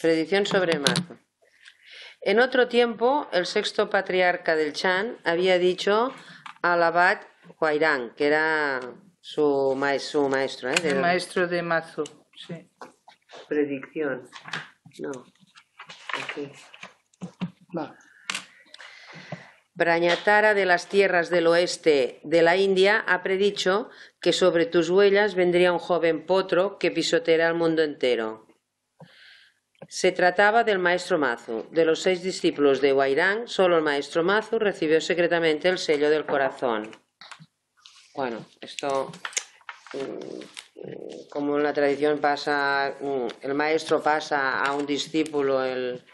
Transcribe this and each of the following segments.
Predicción sobre Mazo. En otro tiempo, el sexto patriarca del Chan había dicho al abad Huairán, que era su, maestro, su maestro ¿eh? El maestro de Mazo, sí. Predicción. No. Aquí. Va. Brañatara de las tierras del oeste de la India ha predicho que sobre tus huellas vendría un joven potro que pisoteará el mundo entero. Se trataba del maestro Mazu. De los seis discípulos de Huairán, solo el maestro Mazu recibió secretamente el sello del corazón. Bueno, esto, mm, como en la tradición pasa, mm, el maestro pasa a un discípulo el,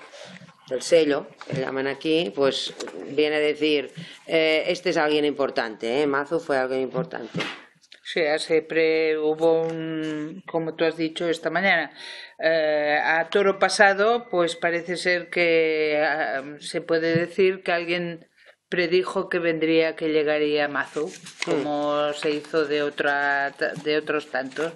el sello, que llaman aquí, pues viene a decir, eh, este es alguien importante, ¿eh? Mazu fue alguien importante. O sea, siempre hubo un, como tú has dicho esta mañana, eh, a toro pasado, pues parece ser que ah, se puede decir que alguien predijo que vendría, que llegaría Mazu, como se hizo de, otra, de otros tantos.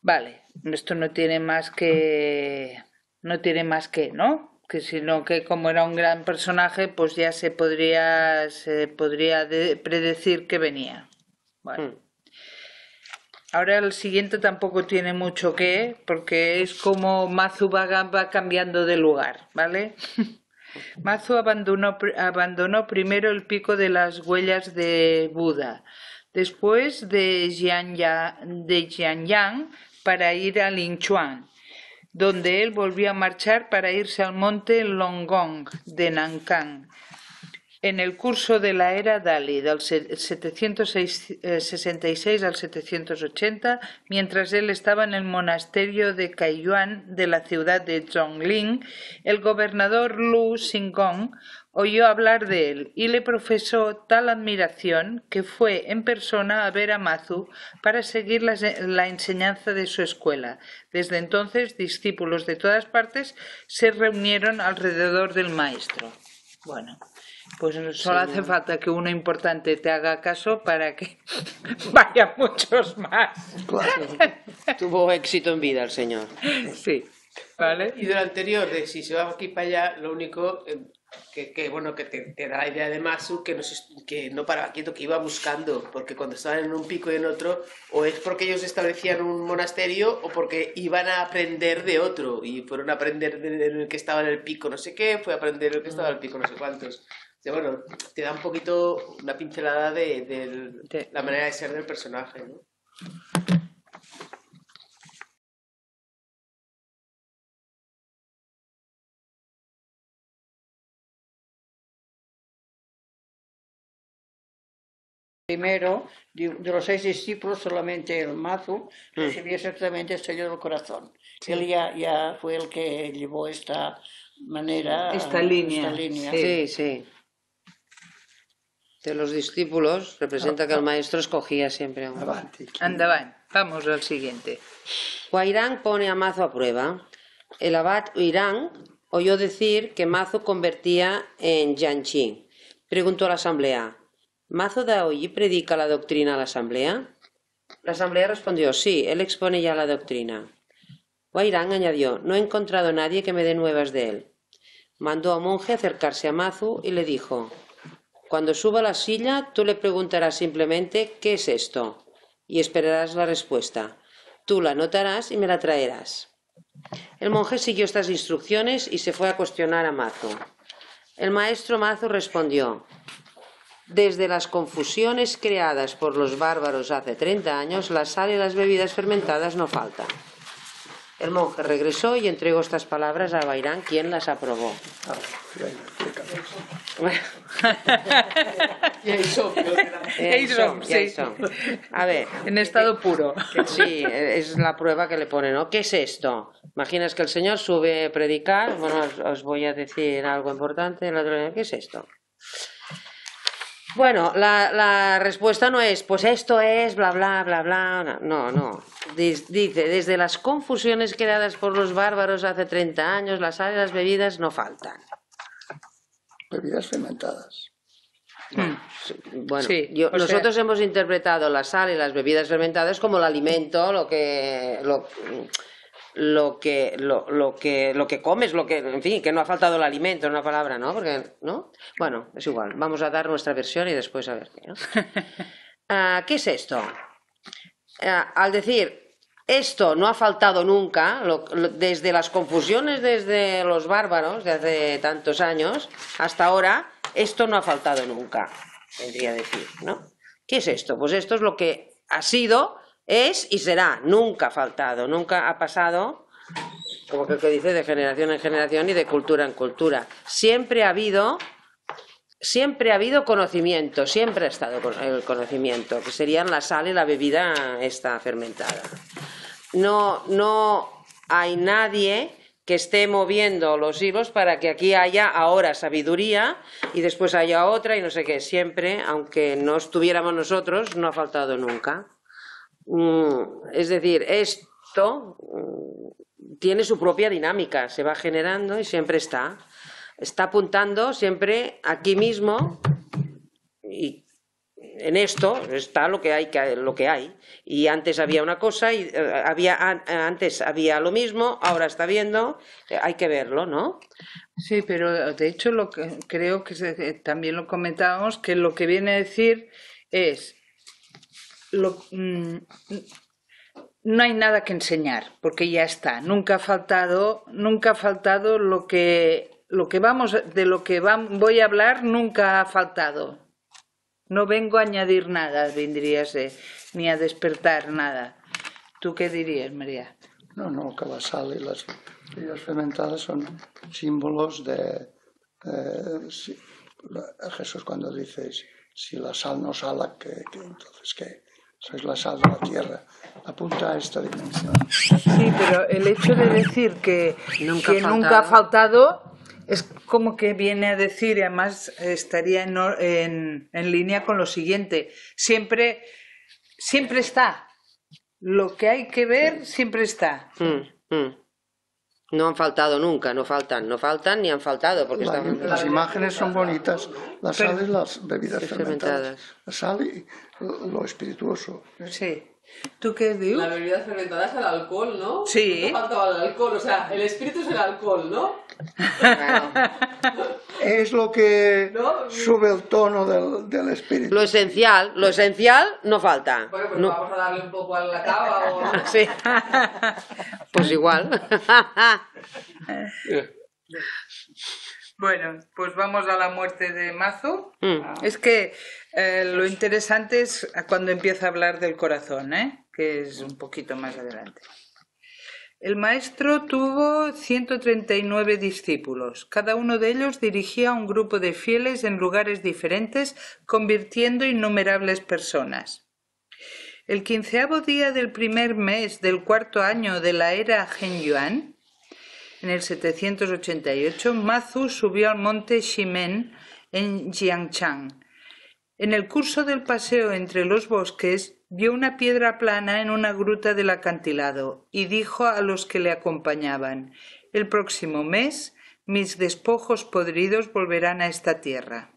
Vale, esto no tiene más que, no tiene más que, ¿no? Que sino que como era un gran personaje, pues ya se podría, se podría de- predecir que venía. Vale. Mm. Ahora el siguiente tampoco tiene mucho que, porque es como Mazu va, cambiando de lugar, ¿vale? Mazu abandonó, abandonó primero el pico de las huellas de Buda, después de Jianya- de Jianyang para ir a Linchuan, donde él volvió a marchar para irse al monte Longong de Nankang. En el curso de la era Dali, del se- 766 al 780, mientras él estaba en el monasterio de Kaiyuan de la ciudad de Zhongling, el gobernador Lu Xingong oyó hablar de él y le profesó tal admiración que fue en persona a ver a Mazu para seguir la, la enseñanza de su escuela. Desde entonces, discípulos de todas partes se reunieron alrededor del maestro. Bueno, pues solo hace falta que uno importante te haga caso para que vayan muchos más. Claro. Tuvo éxito en vida el señor. Sí, ¿vale? Y de lo anterior, de si se va aquí para allá, lo único eh, que, que, bueno, que te, te da la idea de Masu, que no, que no paraba quieto, que iba buscando, porque cuando estaban en un pico y en otro, o es porque ellos establecían un monasterio, o porque iban a aprender de otro, y fueron a aprender de- del que estaba en el pico no sé qué, fue a aprender el que estaba en el pico no sé cuántos. Bueno, te da un poquito una pincelada de, la manera de ser del personaje, ¿no? Primero, de, de los seis discípulos, solamente el Mazu recibió exactamente el sello del corazón. Él ya, ya fue el que llevó esta manera, Esta línea, esta línea. sí. Sí, sí. De los discípulos representa que el maestro escogía siempre a uno. Avanti. Anda, va, vamos al siguiente. Huairán pone a Mazo a prueba. El abad Huirán oyó decir que Mazo convertía en Yanchi. Preguntó a la asamblea, ¿Mazo Daoyi predica la doctrina a la asamblea? La asamblea respondió, sí, él expone ya la doctrina. Huairán añadió, no he encontrado a nadie que me dé nuevas de él. Mandó a un monje acercarse a Mazu y le dijo, cuando suba a la silla, tú le preguntarás simplemente ¿qué es esto? y esperarás la respuesta. Tú la anotarás y me la traerás. El monje siguió estas instrucciones y se fue a cuestionar a Mazo. El maestro Mazo respondió, desde las confusiones creadas por los bárbaros hace 30 años, la sal y las bebidas fermentadas no faltan. El monje regresó y entregó estas palabras a Bairán, quien las aprobó. Ah. A ver, En estado puro. Sí, es la prueba que le pone, ¿no? ¿Qué es esto? Imaginas que el Señor sube a predicar, bueno, os, os voy a decir algo importante, ¿qué es esto? Bueno, la, la respuesta no es, pues esto es, bla, bla, bla, bla, no, no. Dice, desde las confusiones creadas por los bárbaros hace 30 años, las sal y las bebidas no faltan. Bebidas fermentadas. Bueno, Sí, yo- sea- nosotros hemos interpretado la sal y las bebidas fermentadas como el alimento, lo que, lo- lo que, lo, lo que, lo que comes, lo que, en fin, que no ha faltado el alimento, una palabra, ¿no? Porque, ¿no? Bueno, es igual, vamos a dar nuestra versión y después a ver qué, ¿no? Ah, ¿Qué es esto? Ah, al decir, esto no ha faltado nunca, lo- lo- desde las confusiones desde los bárbaros de hace tantos años hasta ahora, esto no ha faltado nunca, vendría a decir, ¿no? ¿Qué es esto? Pues esto es lo que ha sido, es y será, nunca ha faltado, nunca ha pasado, como que, que dice, de generación en generación y de cultura en cultura. Siempre ha habido siempre ha habido conocimiento, siempre ha estado el conocimiento, que serían la sal y la bebida esta fermentada. No, no hay nadie que esté moviendo los hilos para que aquí haya ahora sabiduría y después haya otra y no sé qué. Siempre, aunque no estuviéramos nosotros, no ha faltado nunca. Mm, es decir, esto mm, tiene su propia dinámica, se va generando y siempre está. Está apuntando siempre aquí mismo y en esto está lo que hay lo que hay y antes había una cosa y eh, había an- antes había lo mismo ahora está viendo eh, hay que verlo no Sí, pero de hecho lo que creo que eh, también lo comentábamos que lo que viene a decir es lo, mm, no hay nada que enseñar porque ya está. Nunca ha faltado, nunca ha faltado lo que lo que vamos de lo que vam- voy a hablar nunca ha faltado. No vengo a añadir nada, vendríase, ni a despertar nada. ¿Tú qué dirías, María? No, no, que la sal y las bebidas fermentadas son símbolos de... eh, Jesús cuando dice, si la sal no sala, que entonces qué? Sois la sal de la tierra. Apunta a esta dimensión. Sí, pero el hecho de decir que Nunca que ha nunca ha faltado. es como que viene a decir, y además estaría en, en, en línea con lo siguiente, siempre, siempre está. Lo que hay que ver siempre está. Mm, mm. no han faltado nunca no faltan no faltan ni han faltado porque La- están las imágenes son bonitas, la sal y las bebidas fermentadas. fermentadas. La sal y lo espirituoso. Sí. ¿Tú qué dices? La bebida fermentada es el alcohol, ¿no? Sí. No faltaba el alcohol, o sea, el espíritu es el alcohol, ¿no? Es lo que No. sube el tono del, del espíritu. lo esencial lo esencial no falta Bueno, pues No- vamos a darle un poco a la cava o... sí pues igual Bueno, pues vamos a la muerte de Mazo. Mm. Es que eh, lo interesante es cuando empieza a hablar del corazón, ¿eh? que es un poquito más adelante. El maestro tuvo 139 discípulos. Cada uno de ellos dirigía a un grupo de fieles en lugares diferentes, convirtiendo innumerables personas. El quinceavo día del primer mes del cuarto año de la era Yuan, en el 788, Mazu subió al monte Ximen en Jiangchang. En el curso del paseo entre los bosques, vio una piedra plana en una gruta del acantilado y dijo a los que le acompañaban, El próximo mes mis despojos podridos volverán a esta tierra.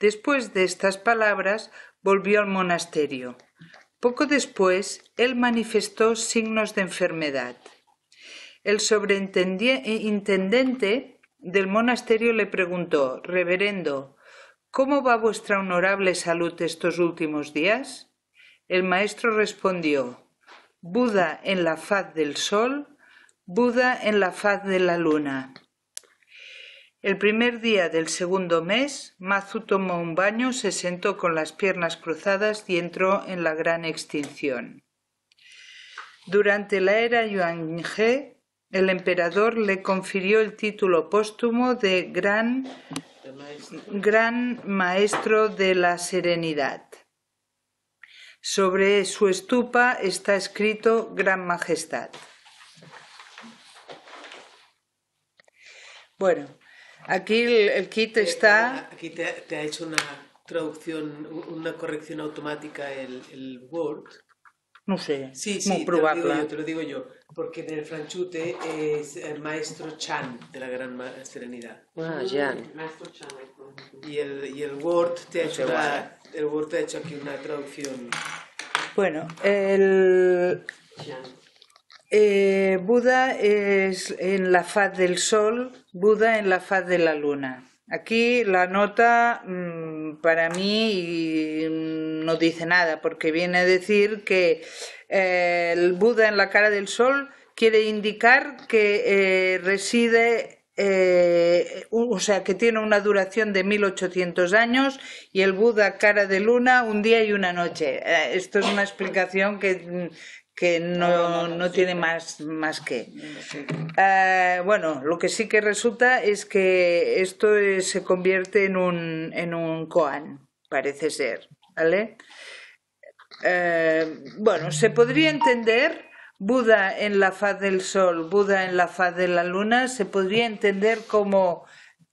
Después de estas palabras, volvió al monasterio. Poco después, él manifestó signos de enfermedad. El sobreintendente del monasterio le preguntó, Reverendo, ¿cómo va vuestra honorable salud estos últimos días? El maestro respondió, Buda en la faz del sol, Buda en la faz de la luna. El primer día del segundo mes, Mazu tomó un baño, se sentó con las piernas cruzadas y entró en la gran extinción. Durante la era Yuan-He, el emperador le confirió el título póstumo de Gran, Gran Maestro de la Serenidad. Sobre su estupa está escrito Gran Majestad. Bueno, aquí el, el kit está... Aquí te, te ha hecho una traducción, una corrección automática el, el Word. No sé, Sí, sí, muy te lo, digo probable. yo, te lo digo yo, porque en el franchute es el maestro Chan de la Gran Ma- Serenidad. ah, ya. Maestro Chan. Y el, y el Word te ha hecho igual. una- el Word te ha hecho aquí una traducción. Bueno, el, Chan. Eh, Buda es en la faz del sol, Buda en la faz de la luna. Aquí la nota mm, para mí mm, no dice nada porque viene a decir que eh, el Buda en la cara del sol quiere indicar que eh, reside, eh, o sea, que tiene una duración de 1800 años y el Buda cara de luna un día y una noche. Esto es una explicación que, mm, que no, no tiene más, más que. Eh, bueno, lo que sí que resulta es que esto se convierte en un, en un koan, parece ser, ¿vale? Eh, bueno, se podría entender Buda en la faz del sol, Buda en la faz de la luna, se podría entender como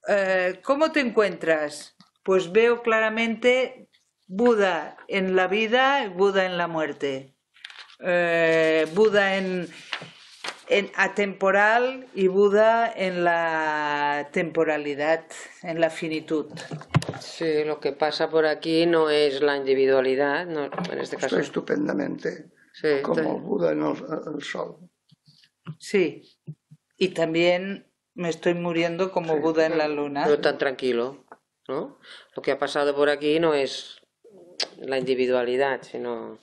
eh, ¿cómo te encuentras? Pues veo claramente Buda en la vida y Buda en la muerte. Eh, Buda en, en atemporal y Buda en la temporalidad, en la finitud. Sí, lo que pasa por aquí no es la individualidad, no, en este caso. Estoy estupendamente Sí, como Buda en el, el sol. Sí, y también me estoy muriendo como Buda en la luna. pero tan tranquilo, ¿no? Lo que ha pasado por aquí no es la individualidad, sino no,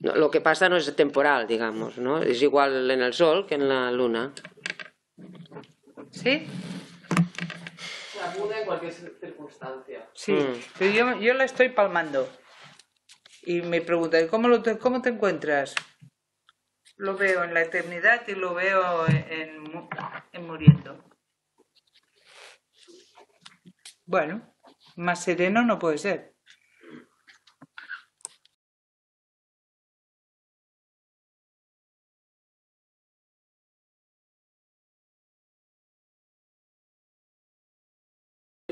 lo que pasa no es temporal, digamos, ¿no? Es igual en el sol que en la luna. ¿Sí? Se apunta en cualquier circunstancia. Sí, Mm. pero yo, yo la estoy palmando. Y me pregunta, ¿y ¿cómo, lo te, ¿cómo te encuentras? Lo veo en la eternidad y lo veo en muriendo. Bueno, más sereno no puede ser.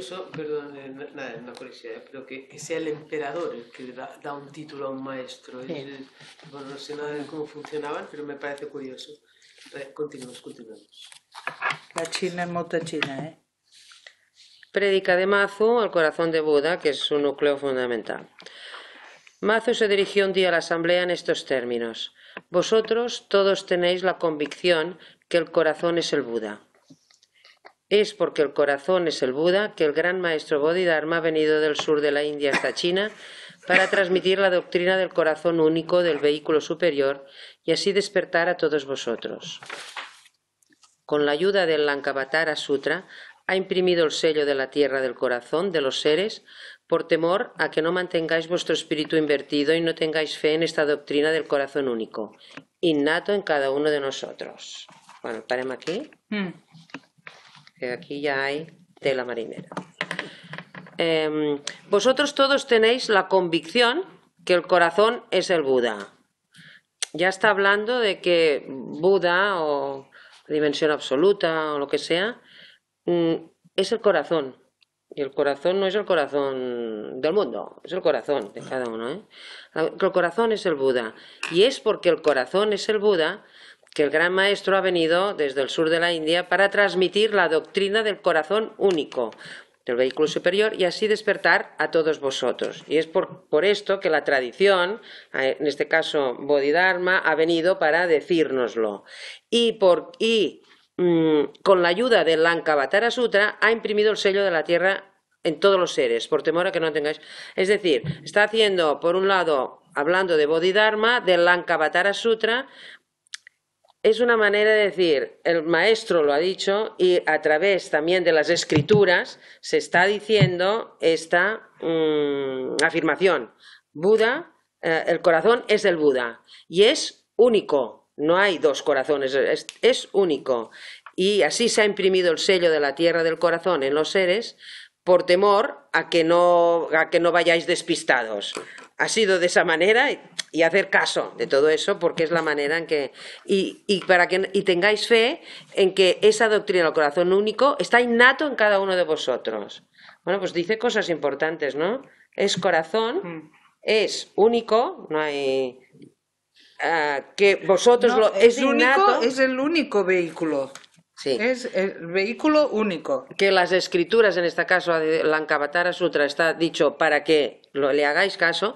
Eso, perdón, eh, na- nada, una curiosidad, pero que, que sea el emperador el que da, da un título a un maestro. El- bueno, no sé nada de cómo funcionaban, pero me parece curioso. Continuemos, continuemos. La China es molta China, ¿eh? Prédica de Mazu al corazón de Buda, que es su núcleo fundamental. Mazu se dirigió un día a la asamblea en estos términos. Vosotros todos tenéis la convicción que el corazón es el Buda. Es porque el corazón es el Buda que el gran maestro Bodhidharma ha venido del sur de la India hasta China para transmitir la doctrina del corazón único del vehículo superior y así despertar a todos vosotros. Con la ayuda del Lankavatara Sutra, ha imprimido el sello de la tierra del corazón de los seres por temor a que no mantengáis vuestro espíritu invertido y no tengáis fe en esta doctrina del corazón único, innato en cada uno de nosotros. Bueno, paremos aquí, Mm. Aquí ya hay tela marinera. Em, vosotros todos tenéis la convicción que el corazón es el Buda. Ya está hablando de que Buda o dimensión absoluta o lo que sea, mm, es el corazón. Y el corazón no es el corazón del mundo, es el corazón de cada uno. ¿eh? El corazón es el Buda. Y es porque el corazón es el Buda que el gran maestro ha venido desde el sur de la India para transmitir la doctrina del corazón único del vehículo superior y así despertar a todos vosotros. Y es por, por esto que la tradición, eh, en este caso Bodhidharma, ha venido para decírnoslo. Y, por, y mm, con la ayuda del Lankavatara Sutra ha imprimido el sello de la tierra en todos los seres, por temor a que no tengáis. Es decir, está haciendo, por un lado, hablando de Bodhidharma, del Lankavatara Sutra, es una manera de decir, el maestro lo ha dicho y a través también de las escrituras se está diciendo esta mm, afirmación. Buda, eh, el corazón es el Buda y es único, no hay dos corazones, es, es único. Y así se ha imprimido el sello de la tierra del corazón en los seres por temor a que no, a que no vayáis despistados. Ha sido de esa manera y, y hacer caso de todo eso porque es la manera en que y, y para que y tengáis fe en que esa doctrina del corazón único está innato en cada uno de vosotros. Bueno, pues dice cosas importantes, ¿no? Es corazón, es único, no hay ah, que vosotros No, lo es es único, innato, es el único vehículo. Sí. Es el vehículo único. que las escrituras, en este caso de Lankavatara Sutra, está dicho para que lo- le hagáis caso,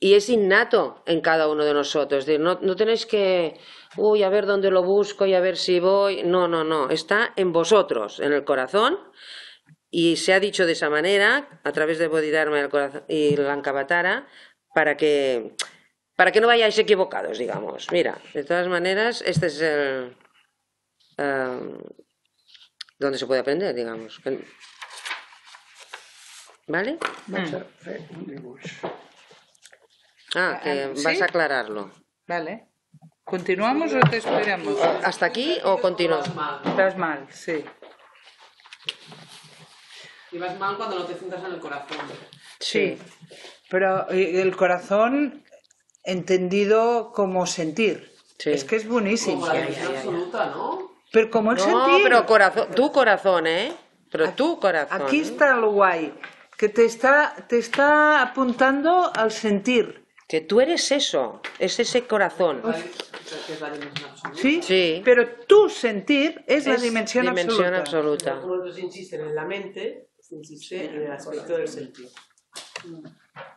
y es innato en cada uno de nosotros. Decir, no, no tenéis que, uy, a ver dónde lo busco y a ver si voy. No, no, no. Está en vosotros, en el corazón. Y se ha dicho de esa manera, a través de Bodhidharma y Lankavatara, para que, para que no vayáis equivocados, digamos. Mira, de todas maneras, este es el. Eh, donde se puede aprender, digamos. ¿Vale? Ah, que Ah, ¿sí? vas a aclararlo. Vale. ¿Continuamos o te esperamos? ¿Hasta aquí o continuamos? Estás mal, sí. Y vas mal cuando no te centras en el corazón. Sí. Pero eh, el corazón entendido como sentir. Sí. Es que es buenísimo. Como la dimensión absoluta, ¿no? Pero como el No, sentir. pero corazón, tu corazón, ¿eh? Pero tu corazón. Aquí está lo guay. Que te está, te está apuntando al sentir. Que tú eres eso, es ese corazón. Que es la dimensión absoluta. ¿Sí? Sí. Pero tu sentir es, la dimensión, dimensión absoluta. absoluta. Insisten en la mente, se insiste en el aspecto del sentido.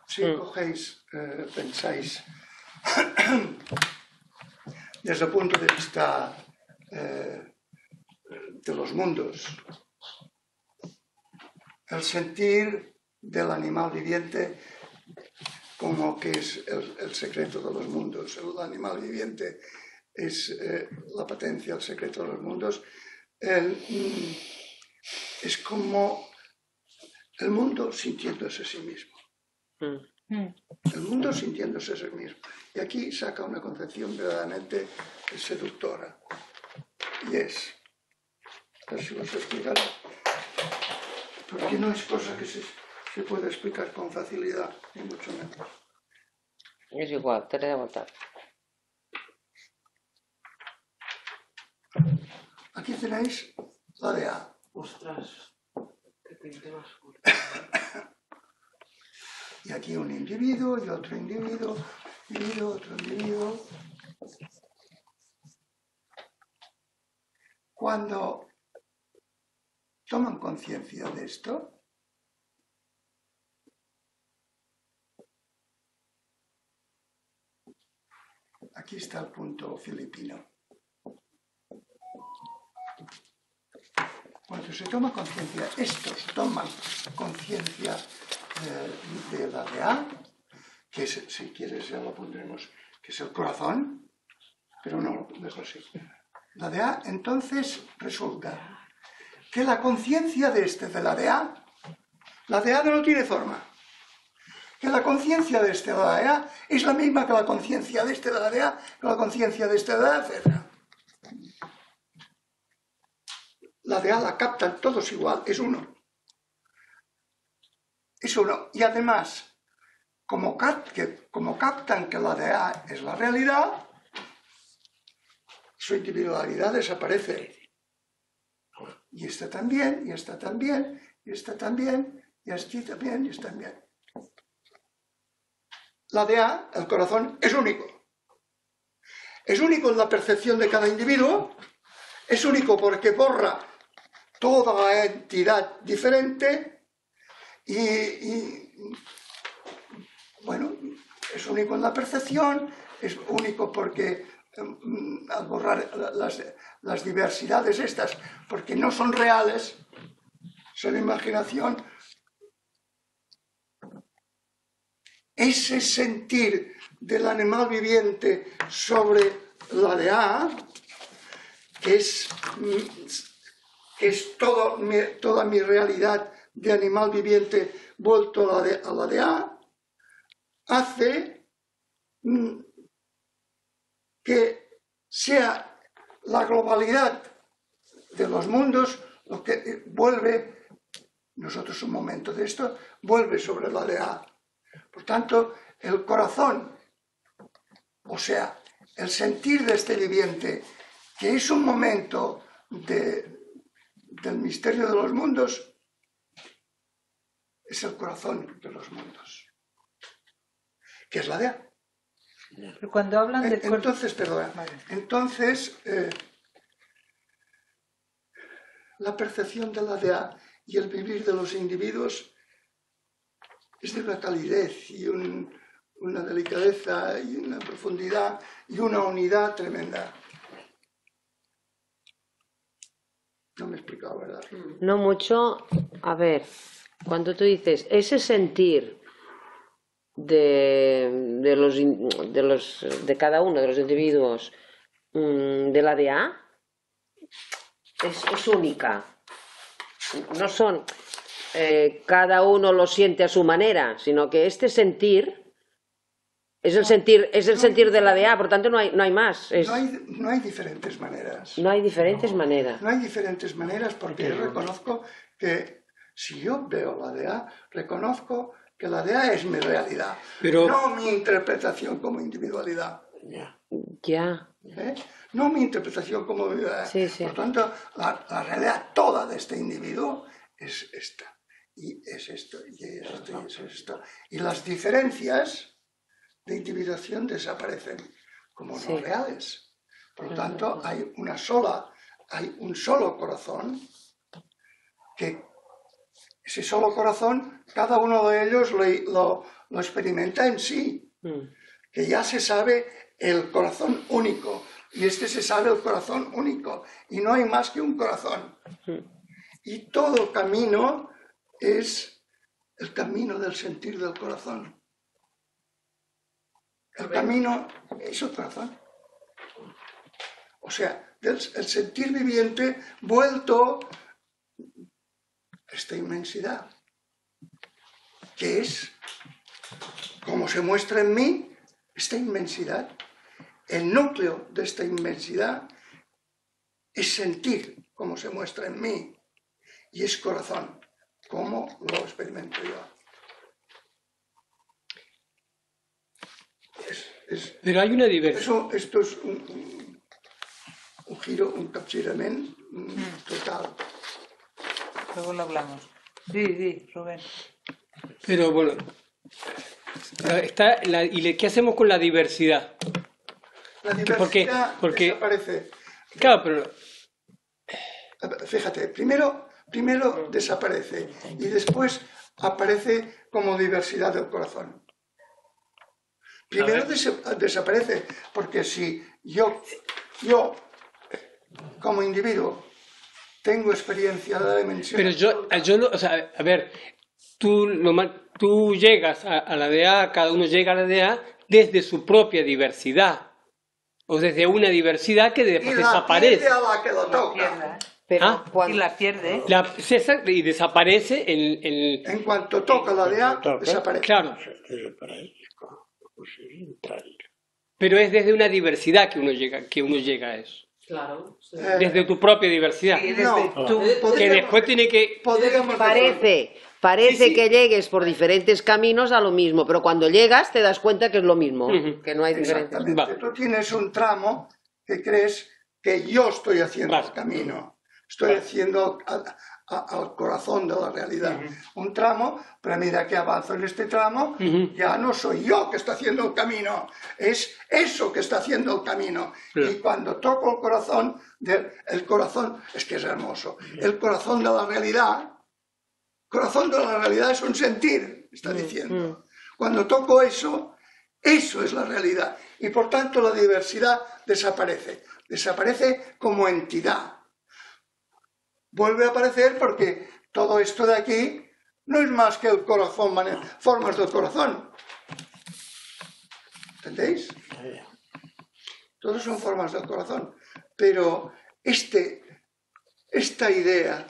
Si cogéis, eh, pensáis, desde el punto de vista eh, de los mundos, el sentir del animal viviente como que es el, el secreto de los mundos. El animal viviente es eh, la patencia, el secreto de los mundos. El, mm, es como el mundo sintiéndose a sí mismo. Mm. El mundo sintiéndose a sí mismo. Y aquí saca una concepción verdaderamente seductora. Y es, a ver si explicar, porque no es cosa que se, se pueda explicar con facilidad, ni mucho menos. Es igual, te da vuelta. Aquí tenéis la de A. Ostras. Qué tinte más. Y aquí un individuo y otro individuo, individuo, otro individuo. Cuando toman conciencia de esto, aquí está el punto filipino. Cuando se toma conciencia, estos toman conciencia eh, de la de A, que es, si quieres ya lo pondremos, que es el corazón, pero no lo dejo así. La de A, entonces resulta que la conciencia de este de la de A, la de A no tiene forma. Que la conciencia de este de la de A es la misma que la conciencia de este de la de A, que la conciencia de este de la de A, La de A la captan todos igual, es uno. Es uno. Y además, como, cap- que- como captan que la de A es la realidad, su individualidad desaparece. Y esta también, y esta también, y esta también, y este también, y esta también. La de A, el corazón, es único. Es único en la percepción de cada individuo, es único porque borra toda entidad diferente y, bueno, es único en la percepción, es único porque mm, al borrar la- las, las diversidades estas, porque no son reales, son imaginación, ese sentir del animal viviente sobre la de A, que es, que es todo toda mi realidad de animal viviente vuelto a la de a, la de A, hace mm, que sea la globalidad de los mundos lo que vuelve, nosotros un momento de esto, vuelve sobre la A. Por tanto, el corazón, o sea, el sentir de este viviente, que es un momento de- del misterio de los mundos, es el corazón de los mundos, que es la de A. Pero cuando hablan de cor- Entonces, perdona, Vale. entonces eh, la percepción de la de A y el vivir de los individuos es de una calidez y un, una delicadeza y una profundidad y una unidad tremenda. No me he explicado, ¿verdad? No mucho. A ver, cuando tú dices ese sentir de, de los, de los de cada uno de los individuos mm, de la DA es, es única. No son eh, cada uno lo siente a su manera, sino que este sentir es el sentir, es el sentir de la DA, por tanto no hay, no hay más. Es- No hay, no hay diferentes maneras. no hay diferentes maneras. No hay diferentes maneras porque yo reconozco que si yo veo la DA, reconozco que la DA es mi realidad, Pero- no mi interpretación como individualidad. Ya. ¿eh? No mi interpretación como individualidad. Sí, sí. Por tanto, la, la realidad toda de este individuo es esta. Y es esto, y es esto, y es esto. Y las diferencias de individuación desaparecen como Sí. no reales. Por lo tanto, hay una sola, hay un solo corazón que ese solo corazón, cada uno de ellos lo, lo- lo experimenta en sí, Mm. que ya se sabe el corazón único, y este se sabe el corazón único, y no hay más que un corazón. Y todo camino es el camino del sentir del corazón. El camino es el corazón. O sea, del- el sentir viviente vuelto esta inmensidad, que es, como se muestra en mí, esta inmensidad. El núcleo de esta inmensidad es sentir, como se muestra en mí, y es corazón, como lo experimento yo. Es- es- Pero hay una diversidad. eso, esto es un, un, un giro, un capgirament mm, total. Luego lo hablamos. Sí, sí, Rubén. Pero bueno, está la- ¿y le- qué hacemos con la diversidad? La ¿Que por qué? diversidad Porque- desaparece. Claro, pero Fíjate, primero, primero desaparece y después aparece como diversidad del corazón. Primero desa- desaparece, porque si yo, yo como individuo tengo experiencia de la dimensión, Pero yo, yo no, o sea, a ver, tú, lo ma- tú llegas a, a la DA, cada uno llega a la DA desde su propia diversidad, o desde una diversidad que y después la desaparece. pierde a la que lo toca. Pierda. Pero Ah. Y cuando, la pierde. La, cesa y desaparece en, en- En cuanto toca la DA, desaparece. claro, pero es desde una diversidad que uno llega, que uno llega a eso, Claro. sí. Eh, desde tu propia diversidad, Sí, desde no, tú. que después tiene que, podríamos decir- Parece, parece Sí, sí. que llegues por diferentes caminos a lo mismo, pero cuando llegas te das cuenta que es lo mismo, que no hay diferentes. Exactamente. Va. Tú tienes un tramo que crees que yo estoy haciendo Vale. el camino, estoy haciendo a- al corazón de la realidad. Un tramo, pero a medida que avanzo en este tramo, ya no soy yo que está haciendo el camino, es eso que está haciendo el camino. Y cuando toco el corazón, del, el corazón, es que es hermoso, el corazón de la realidad, corazón de la realidad es un sentir, está diciendo. Cuando toco eso, eso es la realidad. Y por tanto la diversidad desaparece. Desaparece como entidad. Vuelve a aparecer porque todo esto de aquí no es más que el corazón, formas del corazón. ¿Entendéis? Todos son formas del corazón. Pero este, esta idea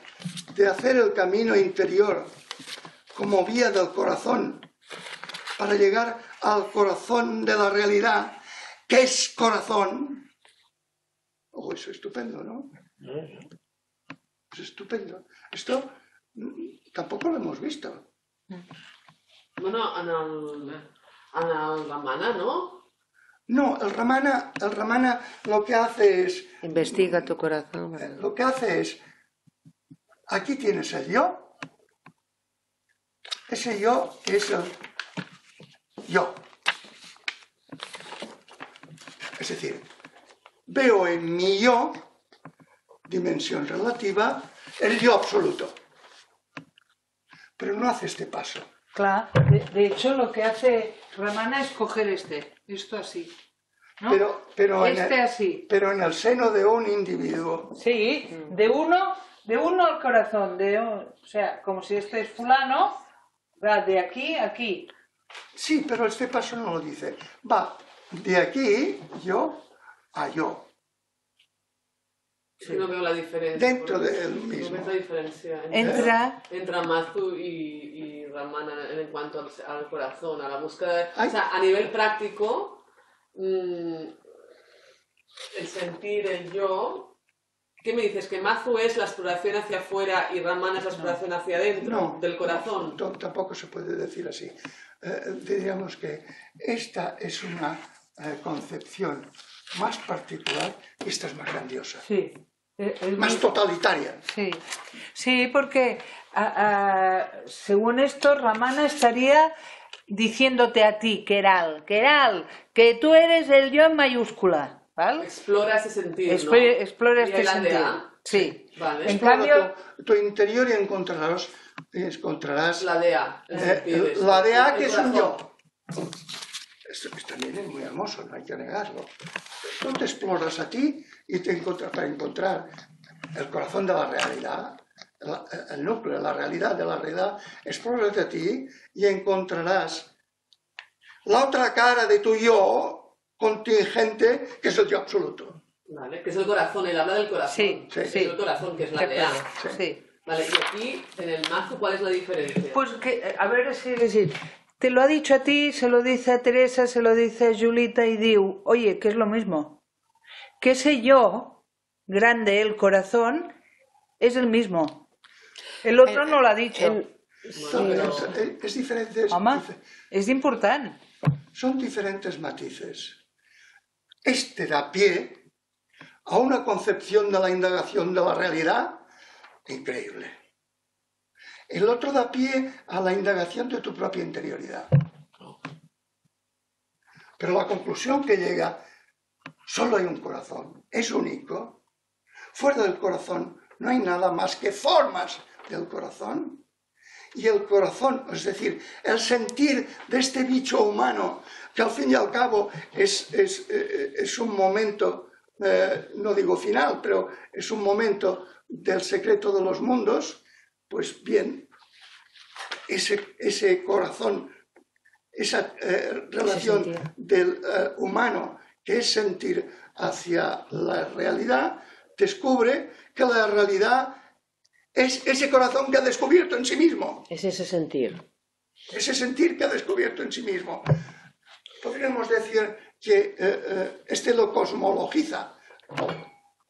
de hacer el camino interior como vía del corazón para llegar al corazón de la realidad, que es corazón. Oh, eso es estupendo, ¿no? Es estupendo. Esto mm, tampoco lo hemos visto. Bueno, en el, en el Ramana, ¿no? No, el Ramana, el Ramana lo que hace es, Investiga tu corazón. ¿verdad? lo que hace es, aquí tienes el yo, ese yo es el yo. Es decir, veo en mi yo, dimensión relativa, el yo absoluto. Pero no hace este paso. Claro, de, de hecho lo que hace Ramana es coger este, esto así. ¿no? Pero, pero, en este el, así. pero en el seno de un individuo. Sí, de uno, de uno al corazón, de, o sea, como si este es fulano, va de aquí a aquí. Sí, pero este paso no lo dice. Va de aquí, yo, a yo. Sí, no veo la diferencia. Dentro del No mismo. ves la diferencia entre, Entra, entre Mazu y, y Ramana en cuanto al, al corazón, a la búsqueda. Ay. O sea, a nivel práctico, mm, el sentir, el yo. ¿Qué me dices? ¿Que Mazu es la exploración hacia afuera y Ramana es la exploración hacia adentro No, del corazón? no, tampoco se puede decir así. Eh, diríamos que esta es una eh, concepción más particular y esta es más grandiosa, sí. Eh, el más totalitaria. Sí, sí, porque a- a- según esto, Ramana estaría diciéndote a ti, Keral, Keral, que tú eres el yo en mayúscula, ¿vale? Explora ese sentir, ¿no? Explora Y este sentido. Sí. Vale. En Explora cambio, tu, tu interior y encontrarás, encontrarás La DEA. eh, la DA el que es un yo. Esto, también es muy hermoso, no hay que negarlo. Tú te exploras a ti y te encuentras para encontrar el corazón de la realidad, la- el núcleo de la realidad de la realidad, explórate a ti y encontrarás la otra cara de tu yo contingente, que es el yo absoluto. Vale, que es el corazón, él habla del corazón. Sí, que sí. Es el corazón, que es la de DEA. acuerdo, sí. Vale, y aquí, en el mazo, ¿cuál es la diferencia? Pues que, a ver si decir, te lo ha dicho a ti, se lo dice a Teresa, se lo dice a Julita y diu, oye, que es lo mismo. Que ese yo, grande, el corazón, es el mismo. El otro no lo ha dicho. Pero es, es diferente, es Home, dife- és important. son diferentes matices. Este da pie a una concepción de la indagación de la realidad increíble. El otro da pie a la indagación de tu propia interioridad. Pero la conclusión que llega, solo hay un corazón, es único. Fuera del corazón no hay nada más que formas del corazón. Y el corazón, es decir, el sentir de este bicho humano, que al fin y al cabo es, es, eh, es un momento, eh, no digo final, pero es un momento del secreto de los mundos, pues bien, ese, ese corazón, esa eh, relación del eh, humano que es sentir hacia la realidad, descubre que la realidad es ese corazón que ha descubierto en sí mismo, Es ese sentir. ese sentir que ha descubierto en sí mismo. Podríamos decir que eh, eh, este lo cosmologiza,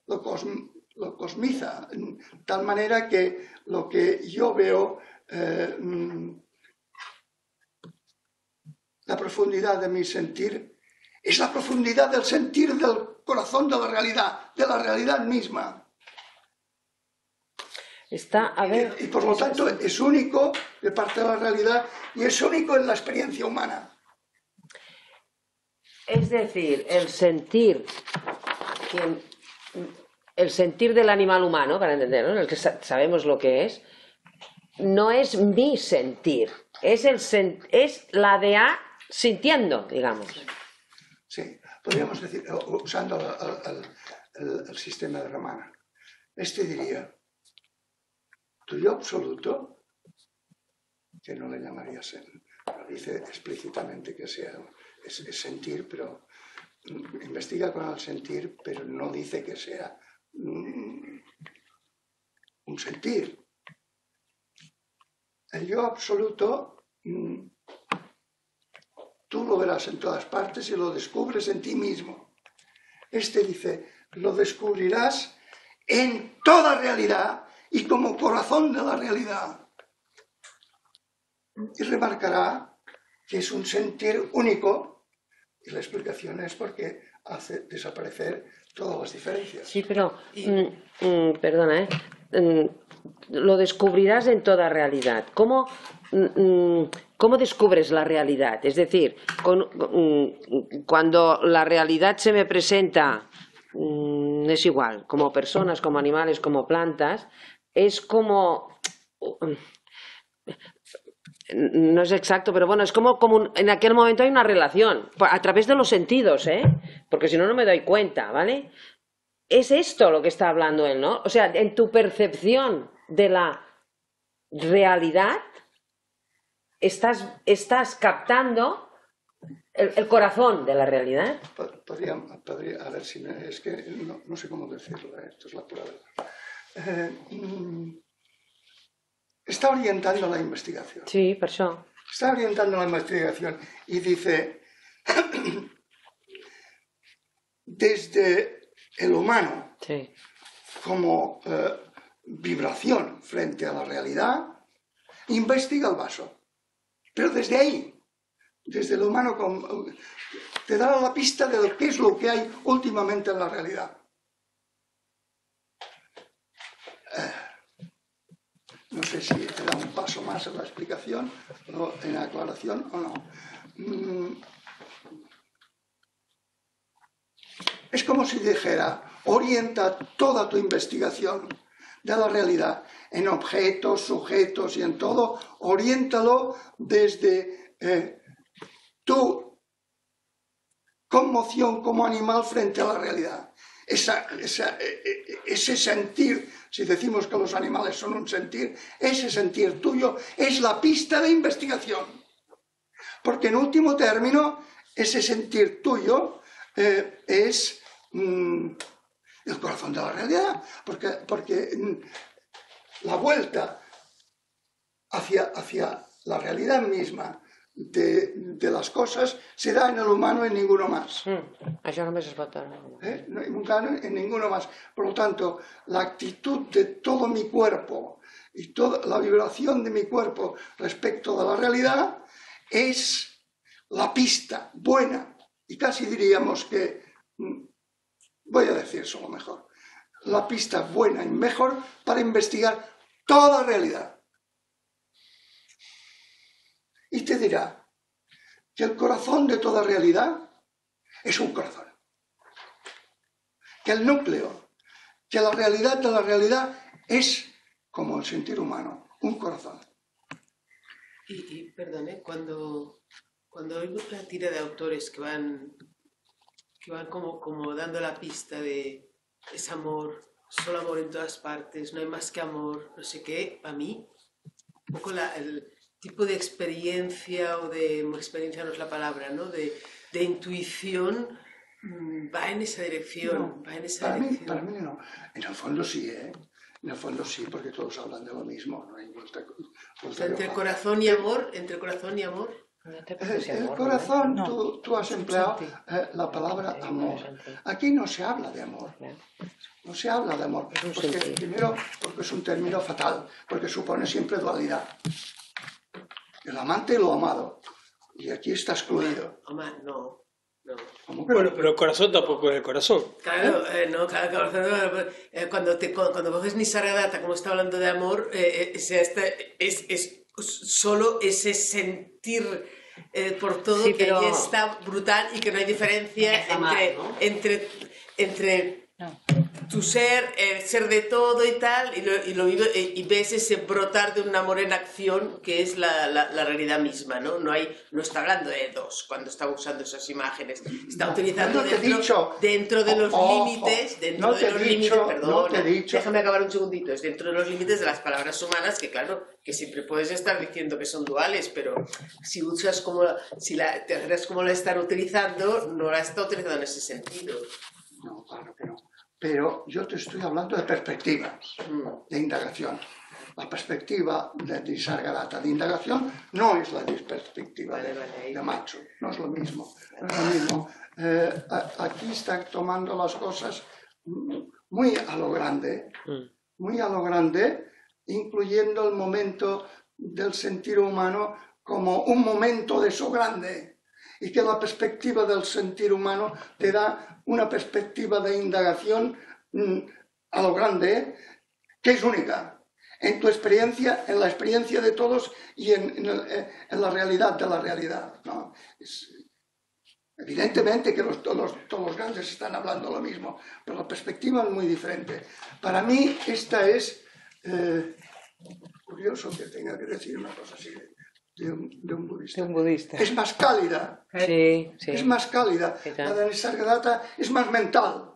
lo, cosm- lo cosmiza, en tal manera que lo que yo veo, eh, mm, la profundidad de mi sentir, es la profundidad del sentir del corazón de la realidad, de la realidad misma. Está, a ver, Y por lo tanto es único de parte de la realidad y es único en la experiencia humana. es decir, el sentir, que- el sentir del animal humano, para entenderlo, el que sa- sabemos lo que es, no es mi sentir, es, el es la de A sintiendo, digamos. Sí, podríamos decir, usando el, sistema de Ramana. Este diría, tu yo absoluto, que no le llamaría sen, lo dice explícitamente que sea, es, sentir, pero mm, investiga con el sentir, pero no dice que sea un sentir. El yo absoluto mm, tú lo verás en todas partes y lo descubres en ti mismo. Este dice, lo descubrirás en toda realidad y como corazón de la realidad. Y remarcará que es un sentir único y la explicación es porque hace desaparecer todas las diferencias. Sí, pero, mm, mm, perdona, ¿eh? Mm, lo descubrirás en toda realidad. ¿Cómo, cómo descubres la realidad? Es decir, con- cuando la realidad se me presenta, es igual, como personas, como animales, como plantas, es como... no es exacto, pero bueno, es como, en aquel momento hay una relación, a través de los sentidos, ¿eh? Porque si no, no me doy cuenta, ¿vale? Es esto lo que está hablando él, ¿no? O sea, en tu percepción de la realidad, estás, estás captando el, corazón de la realidad. Po- Podría, a ver si es que no, no sé cómo decirlo, eh, esto es la pura verdad. Eh, mm, está orientando la investigación. Sí, per això. Está orientando la investigación y dice, desde el humano Sí. como eh, vibración frente a la realidad, investiga el vaso. Pero desde ahí, desde el humano, te da la pista de lo que es lo que hay últimamente en la realidad. Eh, no sé si te un paso más en la explicación, o en la aclaración o no. Mm, Es como si dijera, orienta toda tu investigación de la realidad en objetos, sujetos y en todo, oriéntalo desde eh, tu conmoción como animal frente a la realidad. Esa- eh, eh, ese sentir, si decimos que los animales son un sentir, ese sentir tuyo es la pista de investigación. Porque en último término, ese sentir tuyo eh, es mm, el corazón de la realidad, porque, porque mm, la vuelta hacia, hacia la realidad misma de, de las cosas se da en el humano en ninguno más. Mm, això només es pot veure. ¿eh? No, en ninguno más. Por lo tanto, la actitud de todo mi cuerpo y toda la vibración de mi cuerpo respecto de la realidad es la pista buena y casi diríamos que, mm, voy a decir solo mejor, la pista buena y mejor para investigar toda realidad. Y te dirá que el corazón de toda realidad es un corazón que el núcleo, que la realidad de la realidad es como el sentir humano, un corazón. Y, y perdone, cuando, cuando oigo una tira de autores que van, que van como, como dando la pista de es amor, solo amor en todas partes, no hay más que amor, no sé qué, a mí, un poco la- el tipo de experiencia o de experiencia no es la palabra, ¿no? De, de intuición mm, va en esa dirección, No, va en esa Para mí, dirección. para mí no. En el fondo sí, ¿eh? En el fondo sí, porque todos hablan de lo mismo. No hay vuelta- O vuelta entre hoja. corazón y amor, entre corazón y amor. El, el corazón, No. tú, tú has empleado eh, la palabra amor. Aquí no se habla de amor. No se habla de amor. Porque, primero, porque es un término fatal, porque supone siempre dualidad. El amante y lo amado. Y aquí está excluido. Amar, no, no. ¿Cómo que? Bueno, pero el corazón tampoco es el corazón. Claro, eh, no, claro, claro, eh, cuando, te, cuando, cuando coges Nisargadatta, como está hablando de amor, eh, eh, o sea, este- es, es solo ese sentir eh, por todo Sí, que pero- ahí está brutal y que no hay diferencia Es amar, entre, ¿no? entre, entre No. Tu ser, el ser de todo y tal, y, lo, y, lo vive- y- ves ese brotar de un amor en acción que es la, la, la realidad misma, ¿no? No, hay, no está hablando de dos cuando está usando esas imágenes, está No, utilizando no dentro, dicho. dentro de los Ojo, límites, dentro no de los límites, dicho. déjame acabar un segundito, es dentro de los límites de las palabras humanas que claro, que siempre puedes estar diciendo que son duales, pero si usas como, si la, te como la están utilizando, no la está utilizando en ese sentido. No, claro que no. Pero yo te estoy hablando de perspectivas, Mm. de indagación. La perspectiva de Nisargadatta de indagación no es la perspectiva de, macho, no es lo mismo. No es lo mismo. Eh, aquí están tomando las cosas mm, muy a lo grande, muy a lo grande, incluyendo el momento del sentir humano como un momento de eso grande y que la perspectiva del sentir humano te da una perspectiva de indagación mm, a lo grande que es única en tu experiencia, en la experiencia de todos y en, en el- eh, en la realidad de la realidad. ¿no? Es- evidentemente que los, todos, todos los grandes están hablando lo mismo, pero la perspectiva es muy diferente. Para mí esta es eh, curioso que tenga que decir una cosa así de, un, de un budista. De un budista. Es más cálida, Sí, sí. es más cálida. La de Nisargadatta és més mental.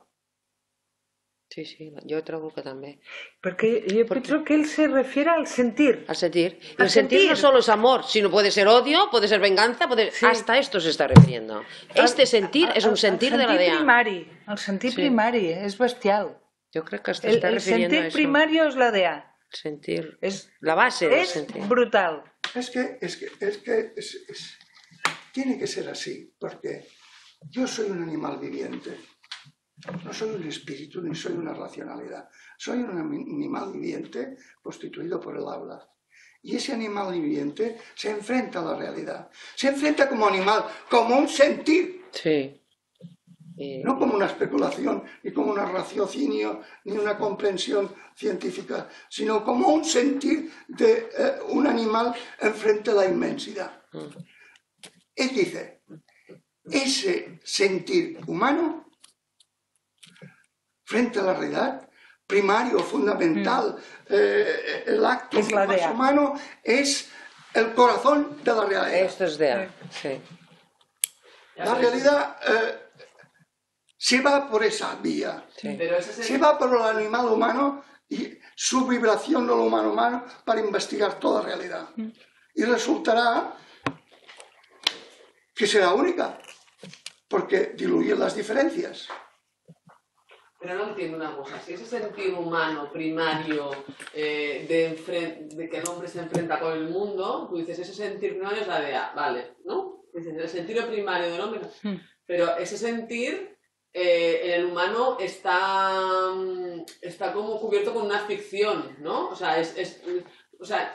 Sí, sí, jo trobo que també. Porque yo pienso que él se refiere al sentir. Al sentir. Y Al el sentir, no sentir. solo es amor, sino puede ser odio, puede ser venganza, puede... Sí. hasta esto se está refiriendo. Este Al- sentir al- es un al sentir de la sentir DEA. primari. El sentir Sí. primari es bestial. Yo creo que hasta El, está el refiriendo sentir a eso. primario es la DEA. Sentir. Es, La base es sentir. brutal. Es que, es que, es que es- es- tiene que ser así, porque yo soy un animal viviente. No soy un espíritu ni soy una racionalidad. Soy un animal viviente constituido por el habla. Y ese animal viviente se enfrenta a la realidad. Se enfrenta como animal, como un sentir, Sí. Y- no como una especulación, ni como un raciocinio, ni una comprensión científica, sino como un sentir de eh, un animal enfrente a la inmensidad. Él dice, ese sentir humano frente a la realidad, primario, fundamental, eh, el acto Es la más DEA. humano es el corazón de la realidad. Esto es DEA. Sí. La realidad eh, se va por esa vía. sí. Pero ese es Se va por el animal humano y su vibración de lo humano humano para investigar toda realidad. Y resultará que será única, porque diluye las diferencias. Pero no entiendo una cosa. Si ese sentir humano primario eh, de, de que el hombre se enfrenta con el mundo, tú dices, ese sentir primario es la DEA, vale, ¿no? Dices, el sentido primario del hombre. Hmm. Pero ese sentir eh, el humano está, mm, está como cubierto con una ficción, ¿no? O sea, es, es- o sea,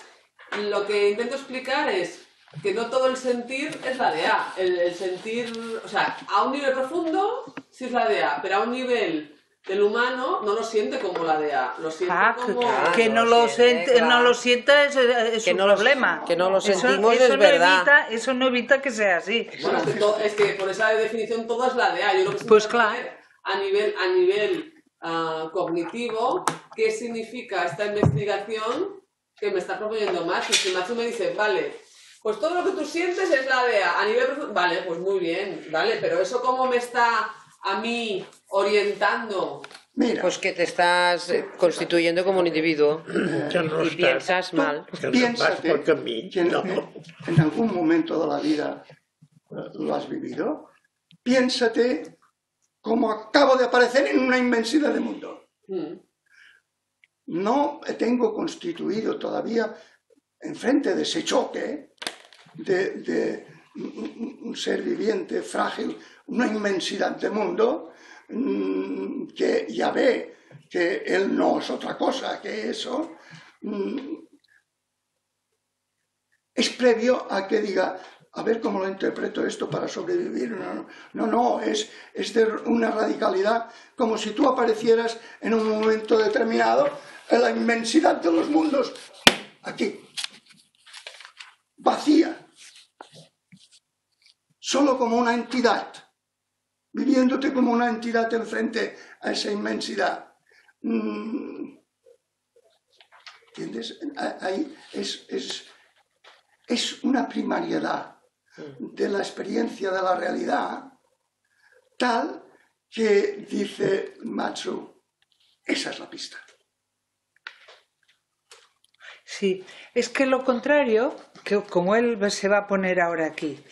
lo que intento explicar es que no todo el sentir es la DEA. El, el sentir, o sea, a un nivel profundo sí es la DEA, pero a un nivel del humano no lo siente como la DEA, lo siente Ah, que, como... que no lo siente, claro. no lo sienta es, es Que su no lo- problema. que no lo Eso- sentimos eso es no verdad. Evita, eso no evita que sea así. Bueno, es que, to- es que por esa definición todo es la DEA. Yo lo que Pues claro. A nivel, a nivel ah, cognitivo, ¿qué significa esta investigación que me está proponiendo Matsu? Si Matsu me dice, vale, pues todo lo que tú sientes es la DEA. A nivel profundo, vale, pues muy bien, vale, pero eso cómo me está a mí orientando. Mira, Pues que te estás constituyendo como un individuo no y piensas mal. piénsate que en, No. en algún momento de la vida lo has vivido. Piénsate cómo acabo de aparecer en una inmensidad de mundo. Mm. no tengo constituido todavía enfrente de ese choque de, un ser viviente frágil, una inmensidad de mundo mm, que ya ve que él no es otra cosa que eso, mm, es previo a que diga, a ver cómo lo interpreto esto para sobrevivir. No, no, no, es, es de una radicalidad como si tú aparecieras en un momento determinado en la inmensidad de los mundos, aquí, vacía, solo como una entidad, viviéndote como una entidad enfrente a esa inmensidad. Mm, ¿Entiendes? Ahí es, es, es una primariedad de la experiencia de la realidad tal que dice Matsu, esa es la pista. Sí, es que lo contrario, que como él se va a poner ahora aquí,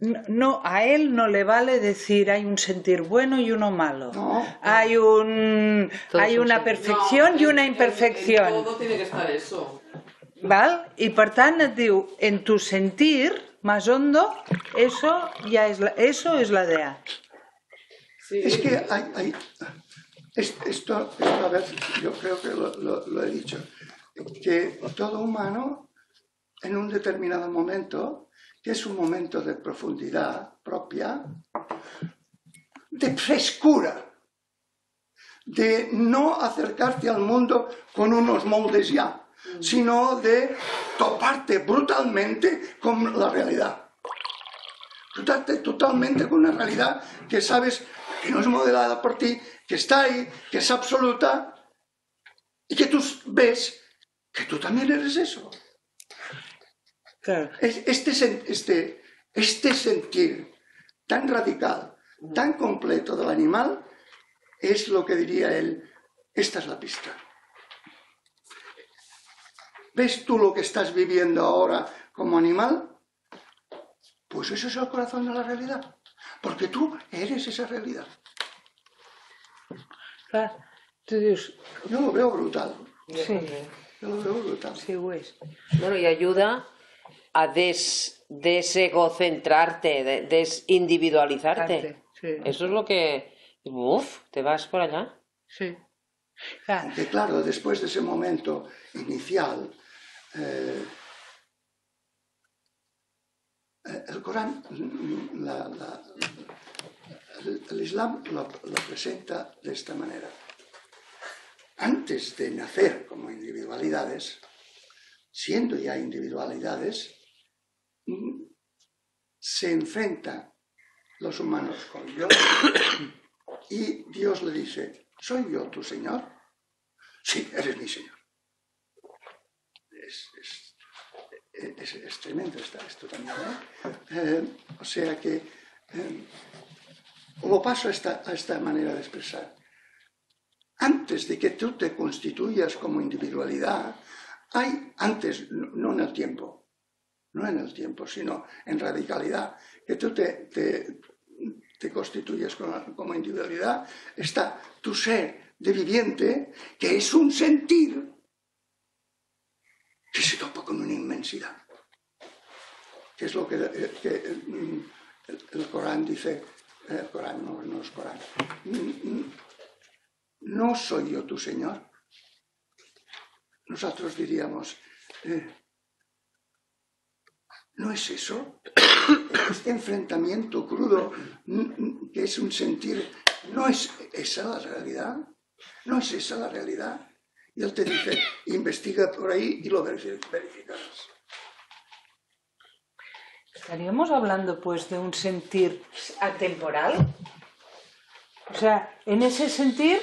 no, no, a él no le vale decir hay un sentir bueno y uno malo. No. Hay un Todos hay una perfección y en- una en- imperfección. En, todo tiene que estar eso. ¿Val? Y per tant et diu, en tu sentir más hondo, eso ya es la, eso es la DEA. Sí. Es que hay, hay- es- esto, esto, a ver, yo creo que lo, lo- lo he dicho, que todo humano en un determinado momento, que es un momento de profundidad propia, de frescura, de no acercarte al mundo con unos moldes ya, sino de toparte brutalmente con la realidad. Toparte totalmente con una realidad que sabes que no es modelada por ti, que está ahí, que es absoluta, y que tú ves que tú también eres eso. Claro. Es- Este, este, este sentir tan radical, tan completo del animal, es lo que diría él, esta es la pista. ¿Ves tú lo que estás viviendo ahora como animal? Pues eso es el corazón de la realidad, porque tú eres esa realidad. Clar, tu dius, Yo lo veo brutal, sí, yo lo veo brutal. sí és. Bueno, y ayuda a des, desegocentrarte, de- desindividualizarte. Sí, Eso es lo que... Uf, te vas por allá. sí. Claro, después de ese momento inicial, eh, eh, el Corán, la- la- el, el Islam lo, lo presenta de esta manera. Antes de nacer como individualidades, siendo ya individualidades, se enfrentan los humanos con Dios y Dios le dice, ¿soy yo tu Señor? Sí, eres mi Señor. Es, es- es- tremendo esto también. ¿eh? Eh, o sea que eh, lo paso a esta, a esta manera de expresar. Antes de que tú te constituyas como individualidad, hay antes, no no en el tiempo, no en el tiempo, sino en radicalidad, que tú te, te, constituyes como, individualidad, está tu ser de viviente, que es un sentir que se topa con una inmensidad. Que es lo que, eh, mm, el, el Corán dice, eh, el Corán no, no es Corán, Mm, mm, no soy yo tu Señor. Nosotros diríamos, eh, ¿no es eso? Este enfrentamiento crudo, que es un sentir, ¿no es esa la realidad? ¿No es esa la realidad? Y él te dice, investiga por ahí y lo verifi- verificarás. ¿Estaríamos hablando pues de un sentir atemporal? O sea, en ese sentir,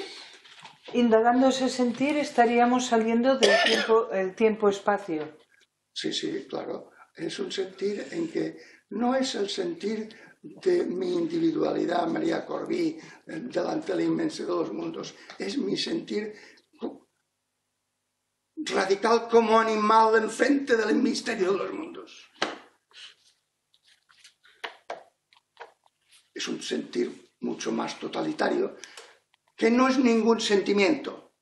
indagando ese sentir, estaríamos saliendo del tiempo, el tiempo-espacio. Sí, sí, claro. Es un sentir en que no es el sentir de mi individualidad, María Corbí, eh, delante de la inmensidad de los mundos. Es mi sentir radical como animal enfrente del misterio de los mundos. Es un sentir mucho más totalitario que no es ningún sentimiento.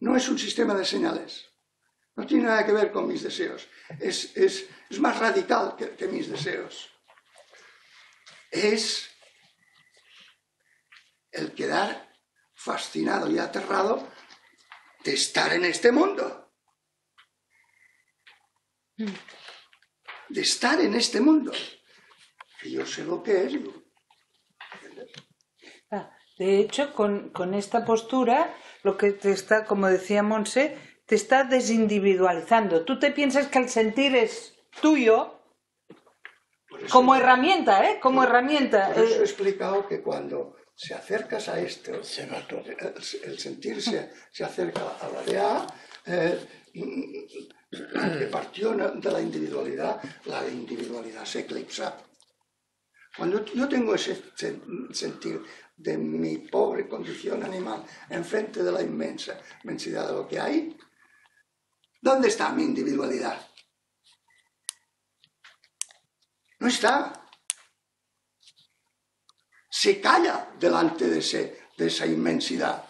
No es un sistema de señales. No tiene nada que ver con mis deseos. Es, es- es más radical que, mis deseos. Es el quedar fascinado y aterrado de estar en este mundo. De estar en este mundo. Que yo sé lo que es. Ah, De hecho, con, con esta postura, lo que te está, como decía Monse, te está desindividualizando. Tú te piensas que el sentir es tuyo eso- como herramienta, ¿eh? Como herramienta. Por eso he Eh, explicado que cuando se acercas a esto, el, el sentir se, se acerca a la de A, eh, que partió de la individualidad, la individualidad se eclipsa. Cuando yo tengo ese sen- sentir de mi pobre condición animal enfrente de la inmensa inmensidad de lo que hay, ¿dónde está mi individualidad? No está se calla delante de, ese- de esa inmensidad.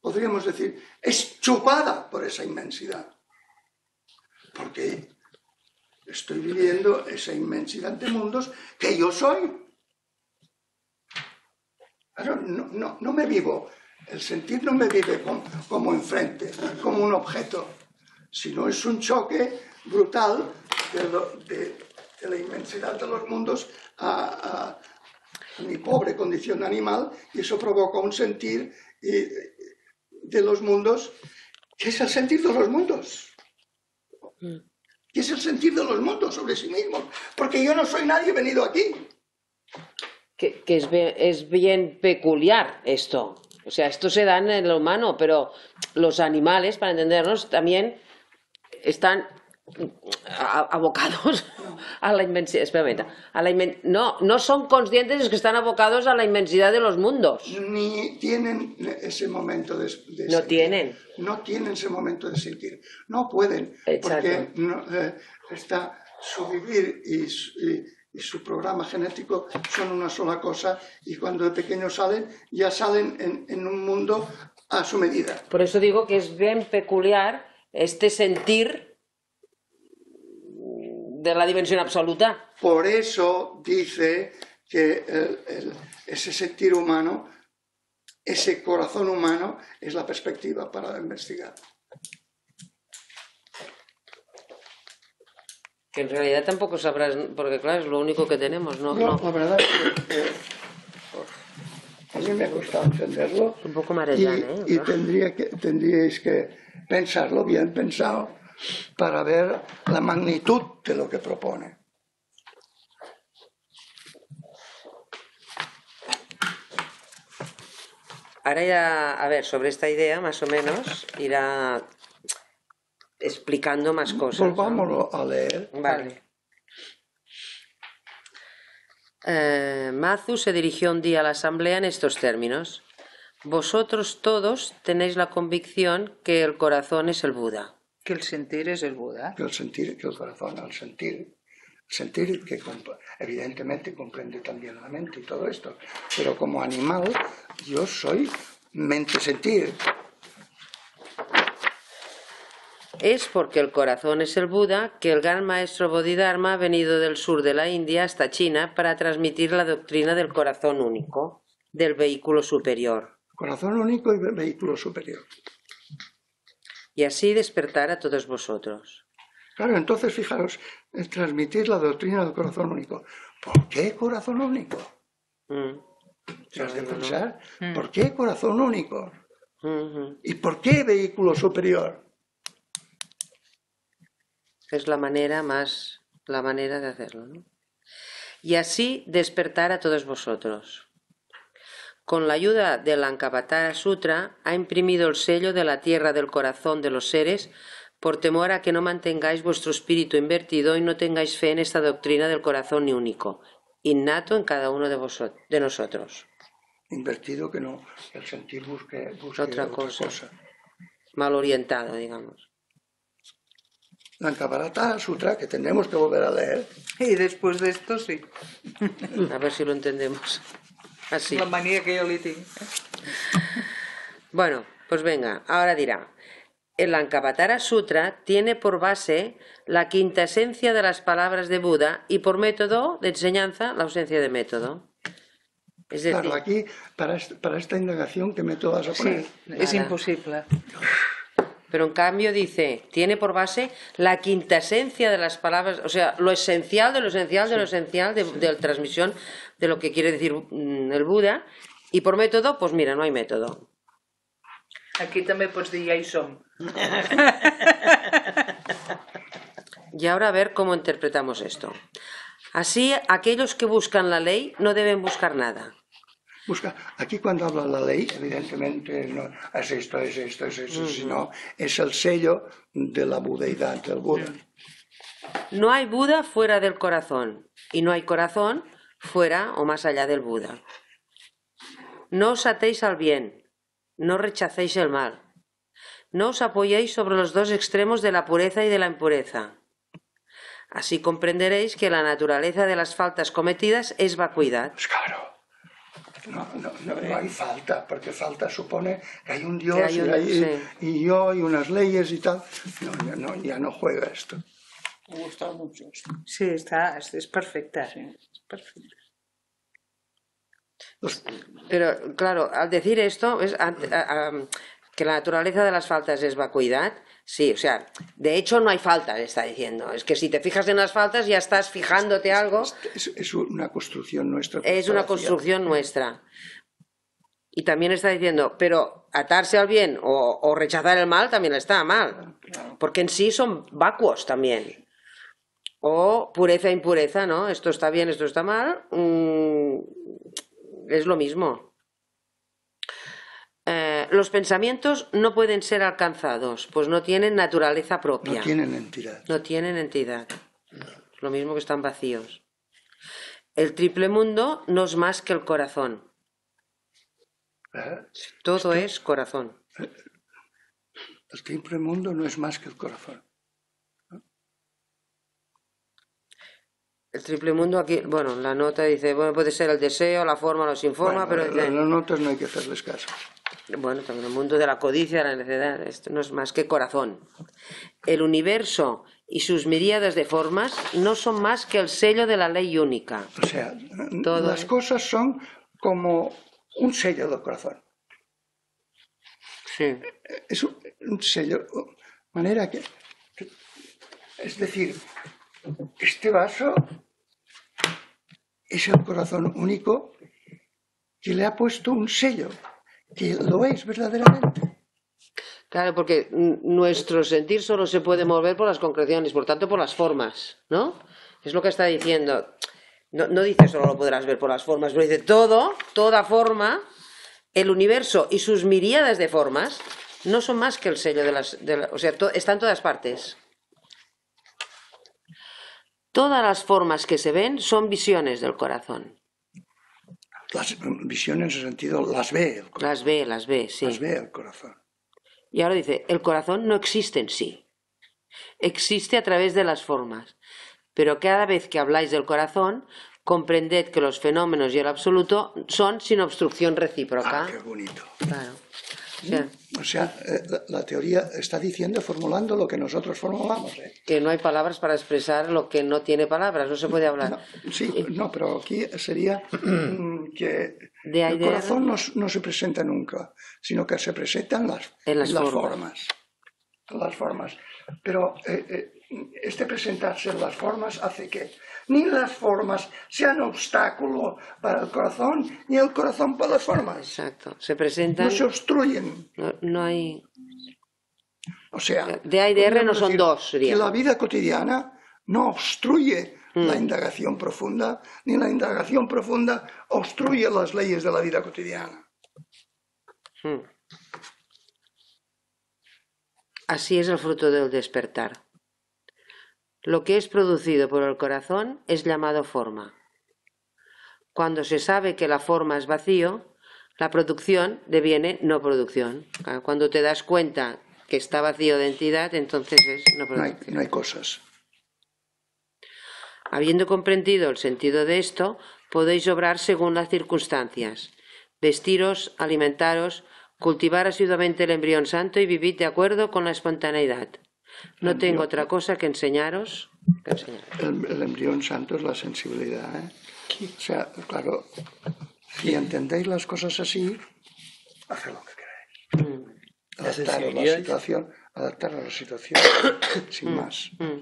Podríamos decir, es chupada por esa inmensidad. Porque estoy viviendo esa inmensidad de mundos que yo soy. No, no, no me vivo, el sentir no me vive com- como enfrente, como un objeto, sino es un choque brutal de, lo- de- de la inmensidad de los mundos a, a- a mi pobre condición animal y eso provoca un sentir de los mundos que es el sentir de los mundos. Que es el sentir de los mundos sobre sí mismos. Porque yo no soy nadie venido aquí. Que, que es, be- es bien peculiar esto. O sea, esto se da en el humano, pero los animales, para entendernos, también están abocados a la inmensidad. Espera un momento. A la inmen- no, no son conscientes de que están abocados a la inmensidad de los mundos. Ni tienen ese momento de, de No sentir. tienen. No tienen ese momento de sentir. No pueden, Exacto. porque no, eh, está su vivir y su, y- y su programa genético son una sola cosa y cuando de pequeños salen, ya salen en, en un mundo a su medida. Por eso digo que es bien peculiar este sentir de la dimensión absoluta. Por eso dice que el- el- ese sentir humano, ese corazón humano, es la perspectiva para investigar. Que en realidad tampoco sabrás, porque claro, es lo único que tenemos, ¿no? No, no. la verdad es que eh, a mí me ha costado entenderlo Un poco y, marellán, ¿eh? y tendría que, tendríais que pensarlo bien pensado para ver la magnitud de lo que propone. Ahora ya, a ver, sobre esta idea, más o menos, irá explicando más cosas. ¿no? Volvámoslo a leer. Vale. Eh, Mazu se dirigió un día a la asamblea en estos términos. Vosotros todos tenéis la convicción que el corazón es el Buda. Que el sentir es el Buda. que el sentir, que el corazón al sentir, sentir que comp- evidentemente comprende también la mente y todo esto, pero como animal yo soy mente-sentir, Es porque el corazón es el Buda que el gran maestro Bodhidharma ha venido del sur de la India hasta China para transmitir la doctrina del corazón único, del vehículo superior, corazón único y ve- vehículo superior. y así despertar a todos vosotros. Claro, entonces fijaros, es transmitir la doctrina del corazón único. ¿Por qué corazón único? Mm. Se has de pensar, ¿por qué corazón único? Ujú. ¿Y por qué vehículo superior? Es la manera más, la manera de hacerlo, ¿no? Y así despertar a todos vosotros. Con la ayuda del Ankavatara Sutra ha imprimido el sello de la tierra del corazón de los seres por temor a que no mantengáis vuestro espíritu invertido y no tengáis fe en esta doctrina del corazón ni único, innato en cada uno de, vosotros, de nosotros. Invertido que no, el sentir busque, busque Otra otra, cosa. cosa. Mal orientado, digamos. La Ankavarata Sutra, que tendremos que volver a leer, Y después de esto, sí. A ver si lo entendemos. Así. La manía que yo le tengo. Bueno, pues venga, ahora dirá. El Lankavatara Sutra tiene por base la quinta esencia de las palabras de Buda y por método de enseñanza la ausencia de método. Es decir, Claro, aquí, para, est- para esta indagación, ¿qué método vas a poner? Es Nada. imposible. Pero en cambio dice, tiene por base la quinta esencia de las palabras, o sea, lo esencial de lo esencial de lo esencial de, de la transmisión de lo que quiere decir mm, el Buda. Y por método, pues mira, no hay método. Aquí dir ja hi som. Y ahora a ver cómo interpretamos esto. Así, aquellos que buscan la ley no deben buscar nada. Busca, aquí cuando habla la ley, evidentemente no es esto, es esto, es eso, sino es el sello de la budeidad del Buda. No hay Buda fuera del corazón y no hay corazón fuera o más allá del Buda. No os atéis al bien, no rechacéis el mal. No os apoyéis sobre los dos extremos de la pureza y de la impureza. Así comprenderéis que la naturaleza de las faltas cometidas es vacuidad. Pues claro, no, no, no, no hay falta, porque falta supone que hay un Dios y, un- hay- sí. y yo y unas leyes y tal. No, ya no, ya no juega esto. Me gusta mucho esto. Sí, perfecte. Sí. És perfecte. Los- Pero claro, al decir esto, es ant- a- a- que la naturaleza de las faltas es vacuidad, sí, o sea, de hecho no hay falta, está diciendo. Es que si te fijas en las faltas ya estás fijándote algo, es, es una construcción nuestra. es una construcción nuestra. Y también está diciendo, pero atarse al bien o, o rechazar el mal también está mal, porque en sí son vacuos también. O pureza e impureza, ¿no? Esto está bien, esto está mal, mm, es lo mismo. Los pensamientos no pueden ser alcanzados, pues no tienen naturaleza propia. No tienen entidad. No tienen entidad. Lo mismo que están vacíos. El triple mundo no es más que el corazón. ¿eh? Todo es corazón. El triple mundo no es más que el corazón. El triple mundo aquí, bueno, la nota dice, bueno, puede ser el deseo, la forma, los informa, Bueno, pero las notas no hay que hacerles caso. Bueno, también el mundo de la codicia, la necesidad, esto no es más que corazón. El universo y sus miríadas de formas no son más que el sello de la ley única. O sea, Todo las es- cosas son como un sello del corazón. Sí. Es un, un sello. Manera que. Es decir, este vaso es el corazón único que le ha puesto un sello, lo es verdaderamente. Claro, porque nuestro sentir solo se puede mover por las concreciones, por tanto por las formas, ¿no? Es lo que está diciendo. No, no dice solo lo podrás ver por las formas, pero dice todo, toda forma, el universo y sus miríadas de formas no son más que el sello de las... o sea, to- está en todas partes. Todas las formas que se ven son visiones del corazón. Las visiones en ese sentido las ve el corazón. Las ve, las ve, sí. Las ve el corazón. Y ahora dice, el corazón no existe en sí, existe a través de las formas, pero cada vez que habláis del corazón, comprended que los fenómenos y el absoluto son sin obstrucción recíproca. Ah, qué bonito. Claro. O sea, O sea, eh, la, la teoría está diciendo, formulando lo que nosotros formulamos. ¿eh? que no hay palabras para expresar lo que no tiene palabras, no se puede hablar. No, sí, no, pero aquí sería mm, que De el de- corazón no, se presenta nunca, sino que se presentan las, En las formas. formas. Las formas. Pero eh, eh, este presentarse en las formas hace que ni las formas sean obstáculo para el corazón, ni el corazón para las formas. Exacto. Se presentan, No se obstruyen. no, no hay... O sea, De A y de R no son decir dos, sería. Que la vida cotidiana no obstruye la Mm. indagación profunda, ni la indagación profunda obstruye las leyes de la vida cotidiana. Hmm. Así es el fruto del despertar. Lo que es producido por el corazón es llamado forma. Cuando se sabe que la forma es vacío, la producción deviene no producción. Cuando te das cuenta que está vacío de entidad, entonces es no No hay, producción. no hay cosas. Habiendo comprendido el sentido de esto, podéis obrar según las circunstancias. Vestiros, alimentaros, cultivar asiduamente el embrión santo y vivid de acuerdo con la espontaneidad. No tengo otra cosa que enseñaros. que enseñaros. El, el embrión santo es la sensibilidad. ¿eh? O sea, claro, si entendéis las cosas así, haced lo que queráis. La Adaptar a la situación, adaptar a la situación, sin más. Mm,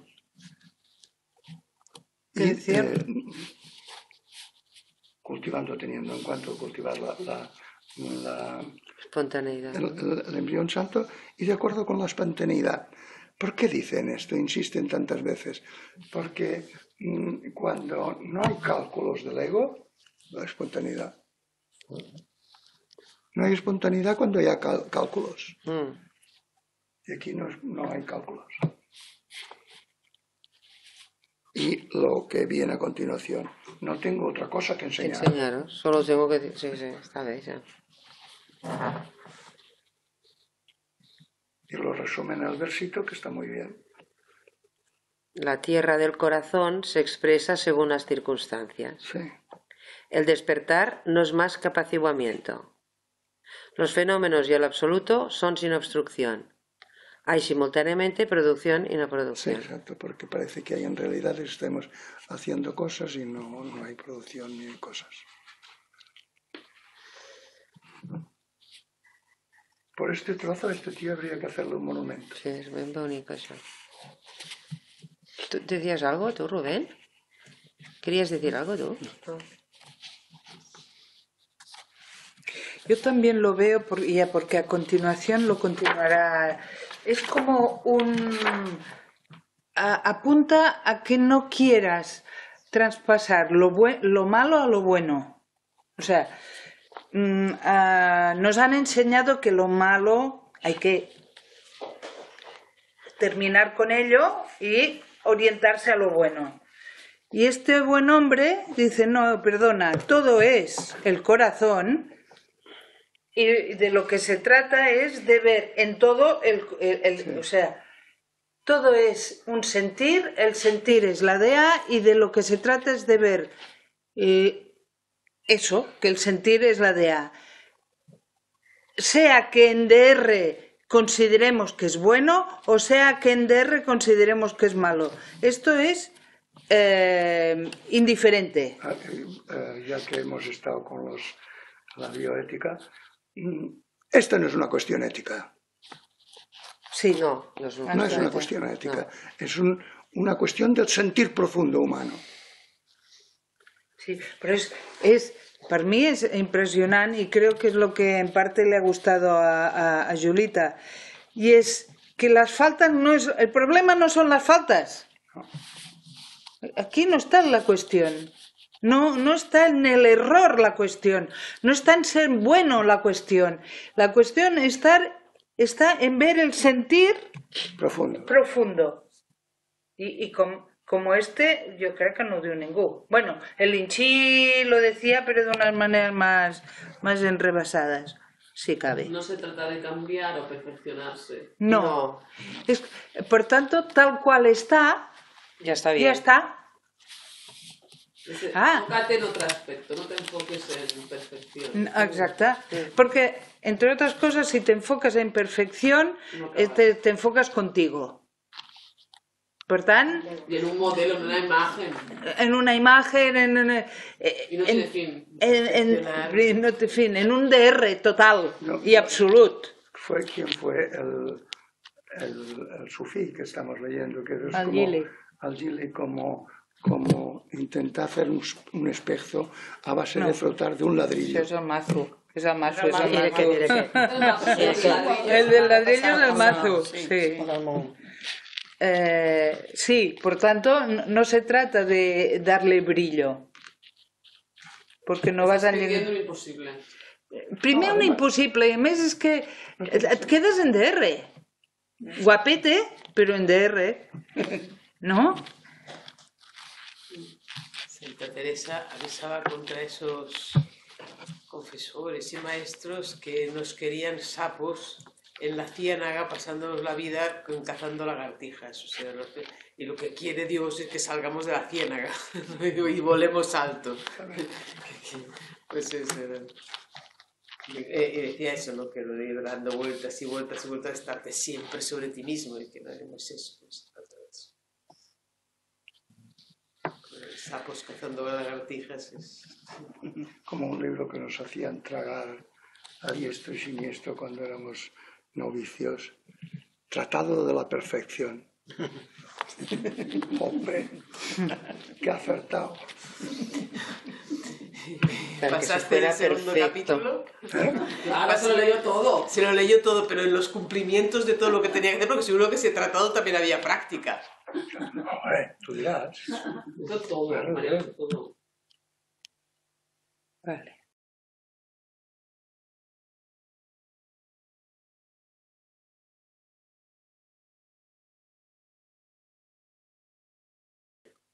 Y, eh, cultivando, teniendo en cuenta cultivar la, la- la- Espontaneidad. el, el- el embrión santo y de acuerdo con la espontaneidad. ¿Por qué dicen esto? Insisten tantas veces. Porque mm, cuando no hay cálculos del ego, no hay espontaneidad. No hay espontaneidad cuando hay cálculos. Mm, Y aquí no, no hay cálculos. Y lo que viene a continuación. No tengo otra cosa que enseñar. enseñaros. Solo tengo que decir. Sí, sí, está bien. ya. Y lo resumen en el versito que está muy bien. La tierra del corazón se expresa según las circunstancias. Sí. El despertar no es más que apaciguamiento. Los fenómenos y el absoluto son sin obstrucción. Hay simultáneamente producción y no Sí, producción. exacto, porque parece que hay en realidad estemos haciendo cosas y no, no hay producción ni cosas. Por este trozo, a este tío habría que hacerle un monumento. Sí, es bien bonito eso. ¿Tú decías algo tú, Rubén? ¿Querías decir algo tú? No. Yo también lo veo por- ya porque a continuación lo continuará. Es como un a- apunta a que no quieras traspasar lo lo malo a lo bueno. O sea, mm, ah, nos han enseñado que lo malo hay que terminar con ello y orientarse a lo bueno. Y este buen hombre dice, no, perdona, todo es el corazón y de lo que se trata es de ver en todo el, el- el- o sea, todo es un sentir, el sentir es la DA y de lo que se trata es de ver eh, eso, que el sentir es la DA. Sea que en DR consideremos que es bueno o sea que en DR consideremos que es malo. Esto es eh, indiferente. Ah, eh, eh, ya que hemos estado con los, la bioética, mm, esta no es una cuestión ética, Sí, No, no es un- no es una cuestión ética, es un- una cuestión del sentir profundo humano. Sí, pero es, es, para mí es impresionante y creo que es lo que en parte le ha gustado a, a, a Julita. Y es que las faltas no es, el problema no son las faltas. Aquí no está la cuestión. No, no está en el error la cuestión. No está en ser bueno la cuestión. La cuestión estar, está en ver el sentir Profundo. profundo. Y, y com- como este, yo creo que no dio ningún. Bueno, el Inchi lo decía, pero de unas maneras más, más enrebasadas, si cabe. No se trata de cambiar o perfeccionarse. No. No. Es, por tanto, tal cual está, Ya está bien. ya está. Es- Ah. Enfócate en otro aspecto, no te enfoques en perfección. Exacto. Porque, entre otras cosas, si te enfocas en perfección, No eh, te, te enfocas contigo. Tant, Y en un modelo, en una imagen. en una imagen, en, en, eh, Y no en- tiene fin. en, en, no fin, en un DR total No. y absolut. Fue quien fue el, el, el sufí que estamos leyendo, que es Al como, al Gili como, como intentar hacer un, un espejo a base de frotar de un ladrillo. el mazo. És el mazo, és el que. El del ladrillo es el mazo, Sí, sí. Eh, sí, por tanto, no, no se trata de darle brillo. Porque no vas a llegar... lo imposible. Primer un impossible, i a més és que et, et quedes en DR. Guapete, però en DR. No? Santa Teresa avisaba contra esos confesores y maestros que nos querían sapos en la ciénaga pasándonos la vida cazando lagartijas. Y lo que quiere Dios es que salgamos de la ciénaga y volemos alto. pues eso era. Eh, y decía eso, ¿no? Que lo de ir dando vueltas y vueltas y vueltas, estarte siempre sobre ti mismo y que no haremos eso. pues, Sapos cazando lagartijas es... como un libro que nos hacían tragar a diestro y siniestro cuando éramos novicios, Tratado de la Perfección. Hombre, qué acertado. ¿Pasaste el segundo perfecto. capítulo? Ahora se lo leyó todo. Se lo leyó todo, pero en los cumplimientos de todo lo que tenía que hacer, porque seguro que ese tratado también había práctica. Hombre, tú dirás. María, todo. Vale.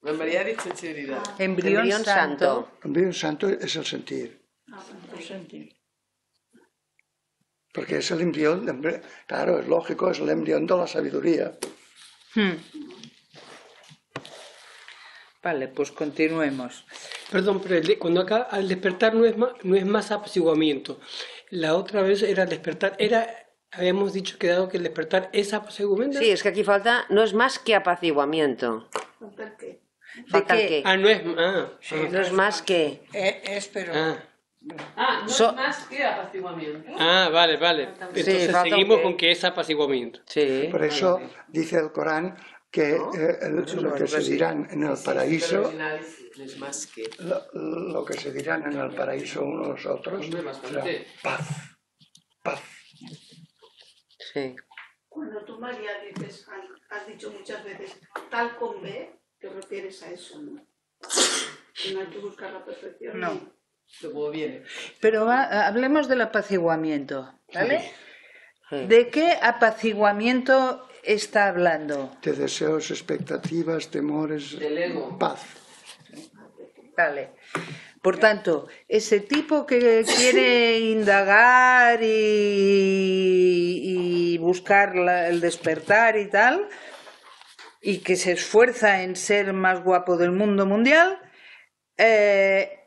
La María ha dicho sinceridad. Embrión, Embrión santo. santo. El bien santo es el sentir, El sentir. porque es el embrión, de- claro, es lógico, es el embrión de la sabiduría. Hmm. Vale, pues continuemos. Perdón, pero el de- cuando acá al despertar no es más, no es más apaciguamiento. La otra vez era el despertar, era, habíamos dicho que dado que el despertar es apaciguamiento. Sí, es que aquí falta, no es más que apaciguamiento. Falta qué? el qué. Ah, no es, ah, No es más que. Eh, és, però... ah, Ah, no So- es más que apaciguamiento. ah, vale, vale. Entonces un seguimos qué. con que es apaciguamiento. Sí. Por eso dice el Corán que eh, el- lo que se dirán en el paraíso, original no es más que... lo, lo que se dirán en el paraíso unos otros, será paz, paz. Sí. Cuando tú, María, dices, has dicho muchas veces, tal con B, te refieres a eso, ¿no? Que no hay que buscar la perfección. No. viene. Pero va- hablemos del apaciguamiento, ¿vale? Sí. ¿De qué apaciguamiento está hablando? De deseos, expectativas, temores, Del ego. paz. Vale. Por tanto, ese tipo que quiere indagar y, y buscar la- el despertar y tal, y que se esfuerza en ser más guapo del mundo mundial, eh,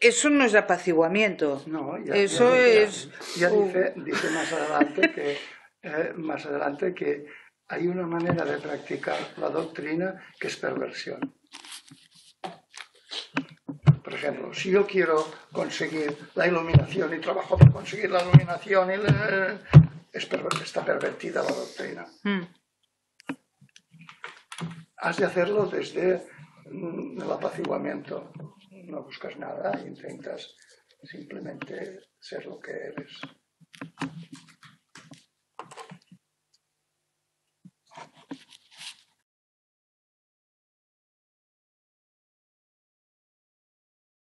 eso no es apaciguamiento. No, ya, Eso ya- es- Ya uh. dice, dice más adelante que eh, más adelante que hay una manera de practicar la doctrina que es perversión. Por ejemplo, si yo quiero conseguir la iluminación y trabajo para conseguir la iluminación, y la- es está pervertida la doctrina. Mm. Has de hacerlo desde mm, el apaciguamiento. No buscas nada, intentas simplemente ser lo que eres.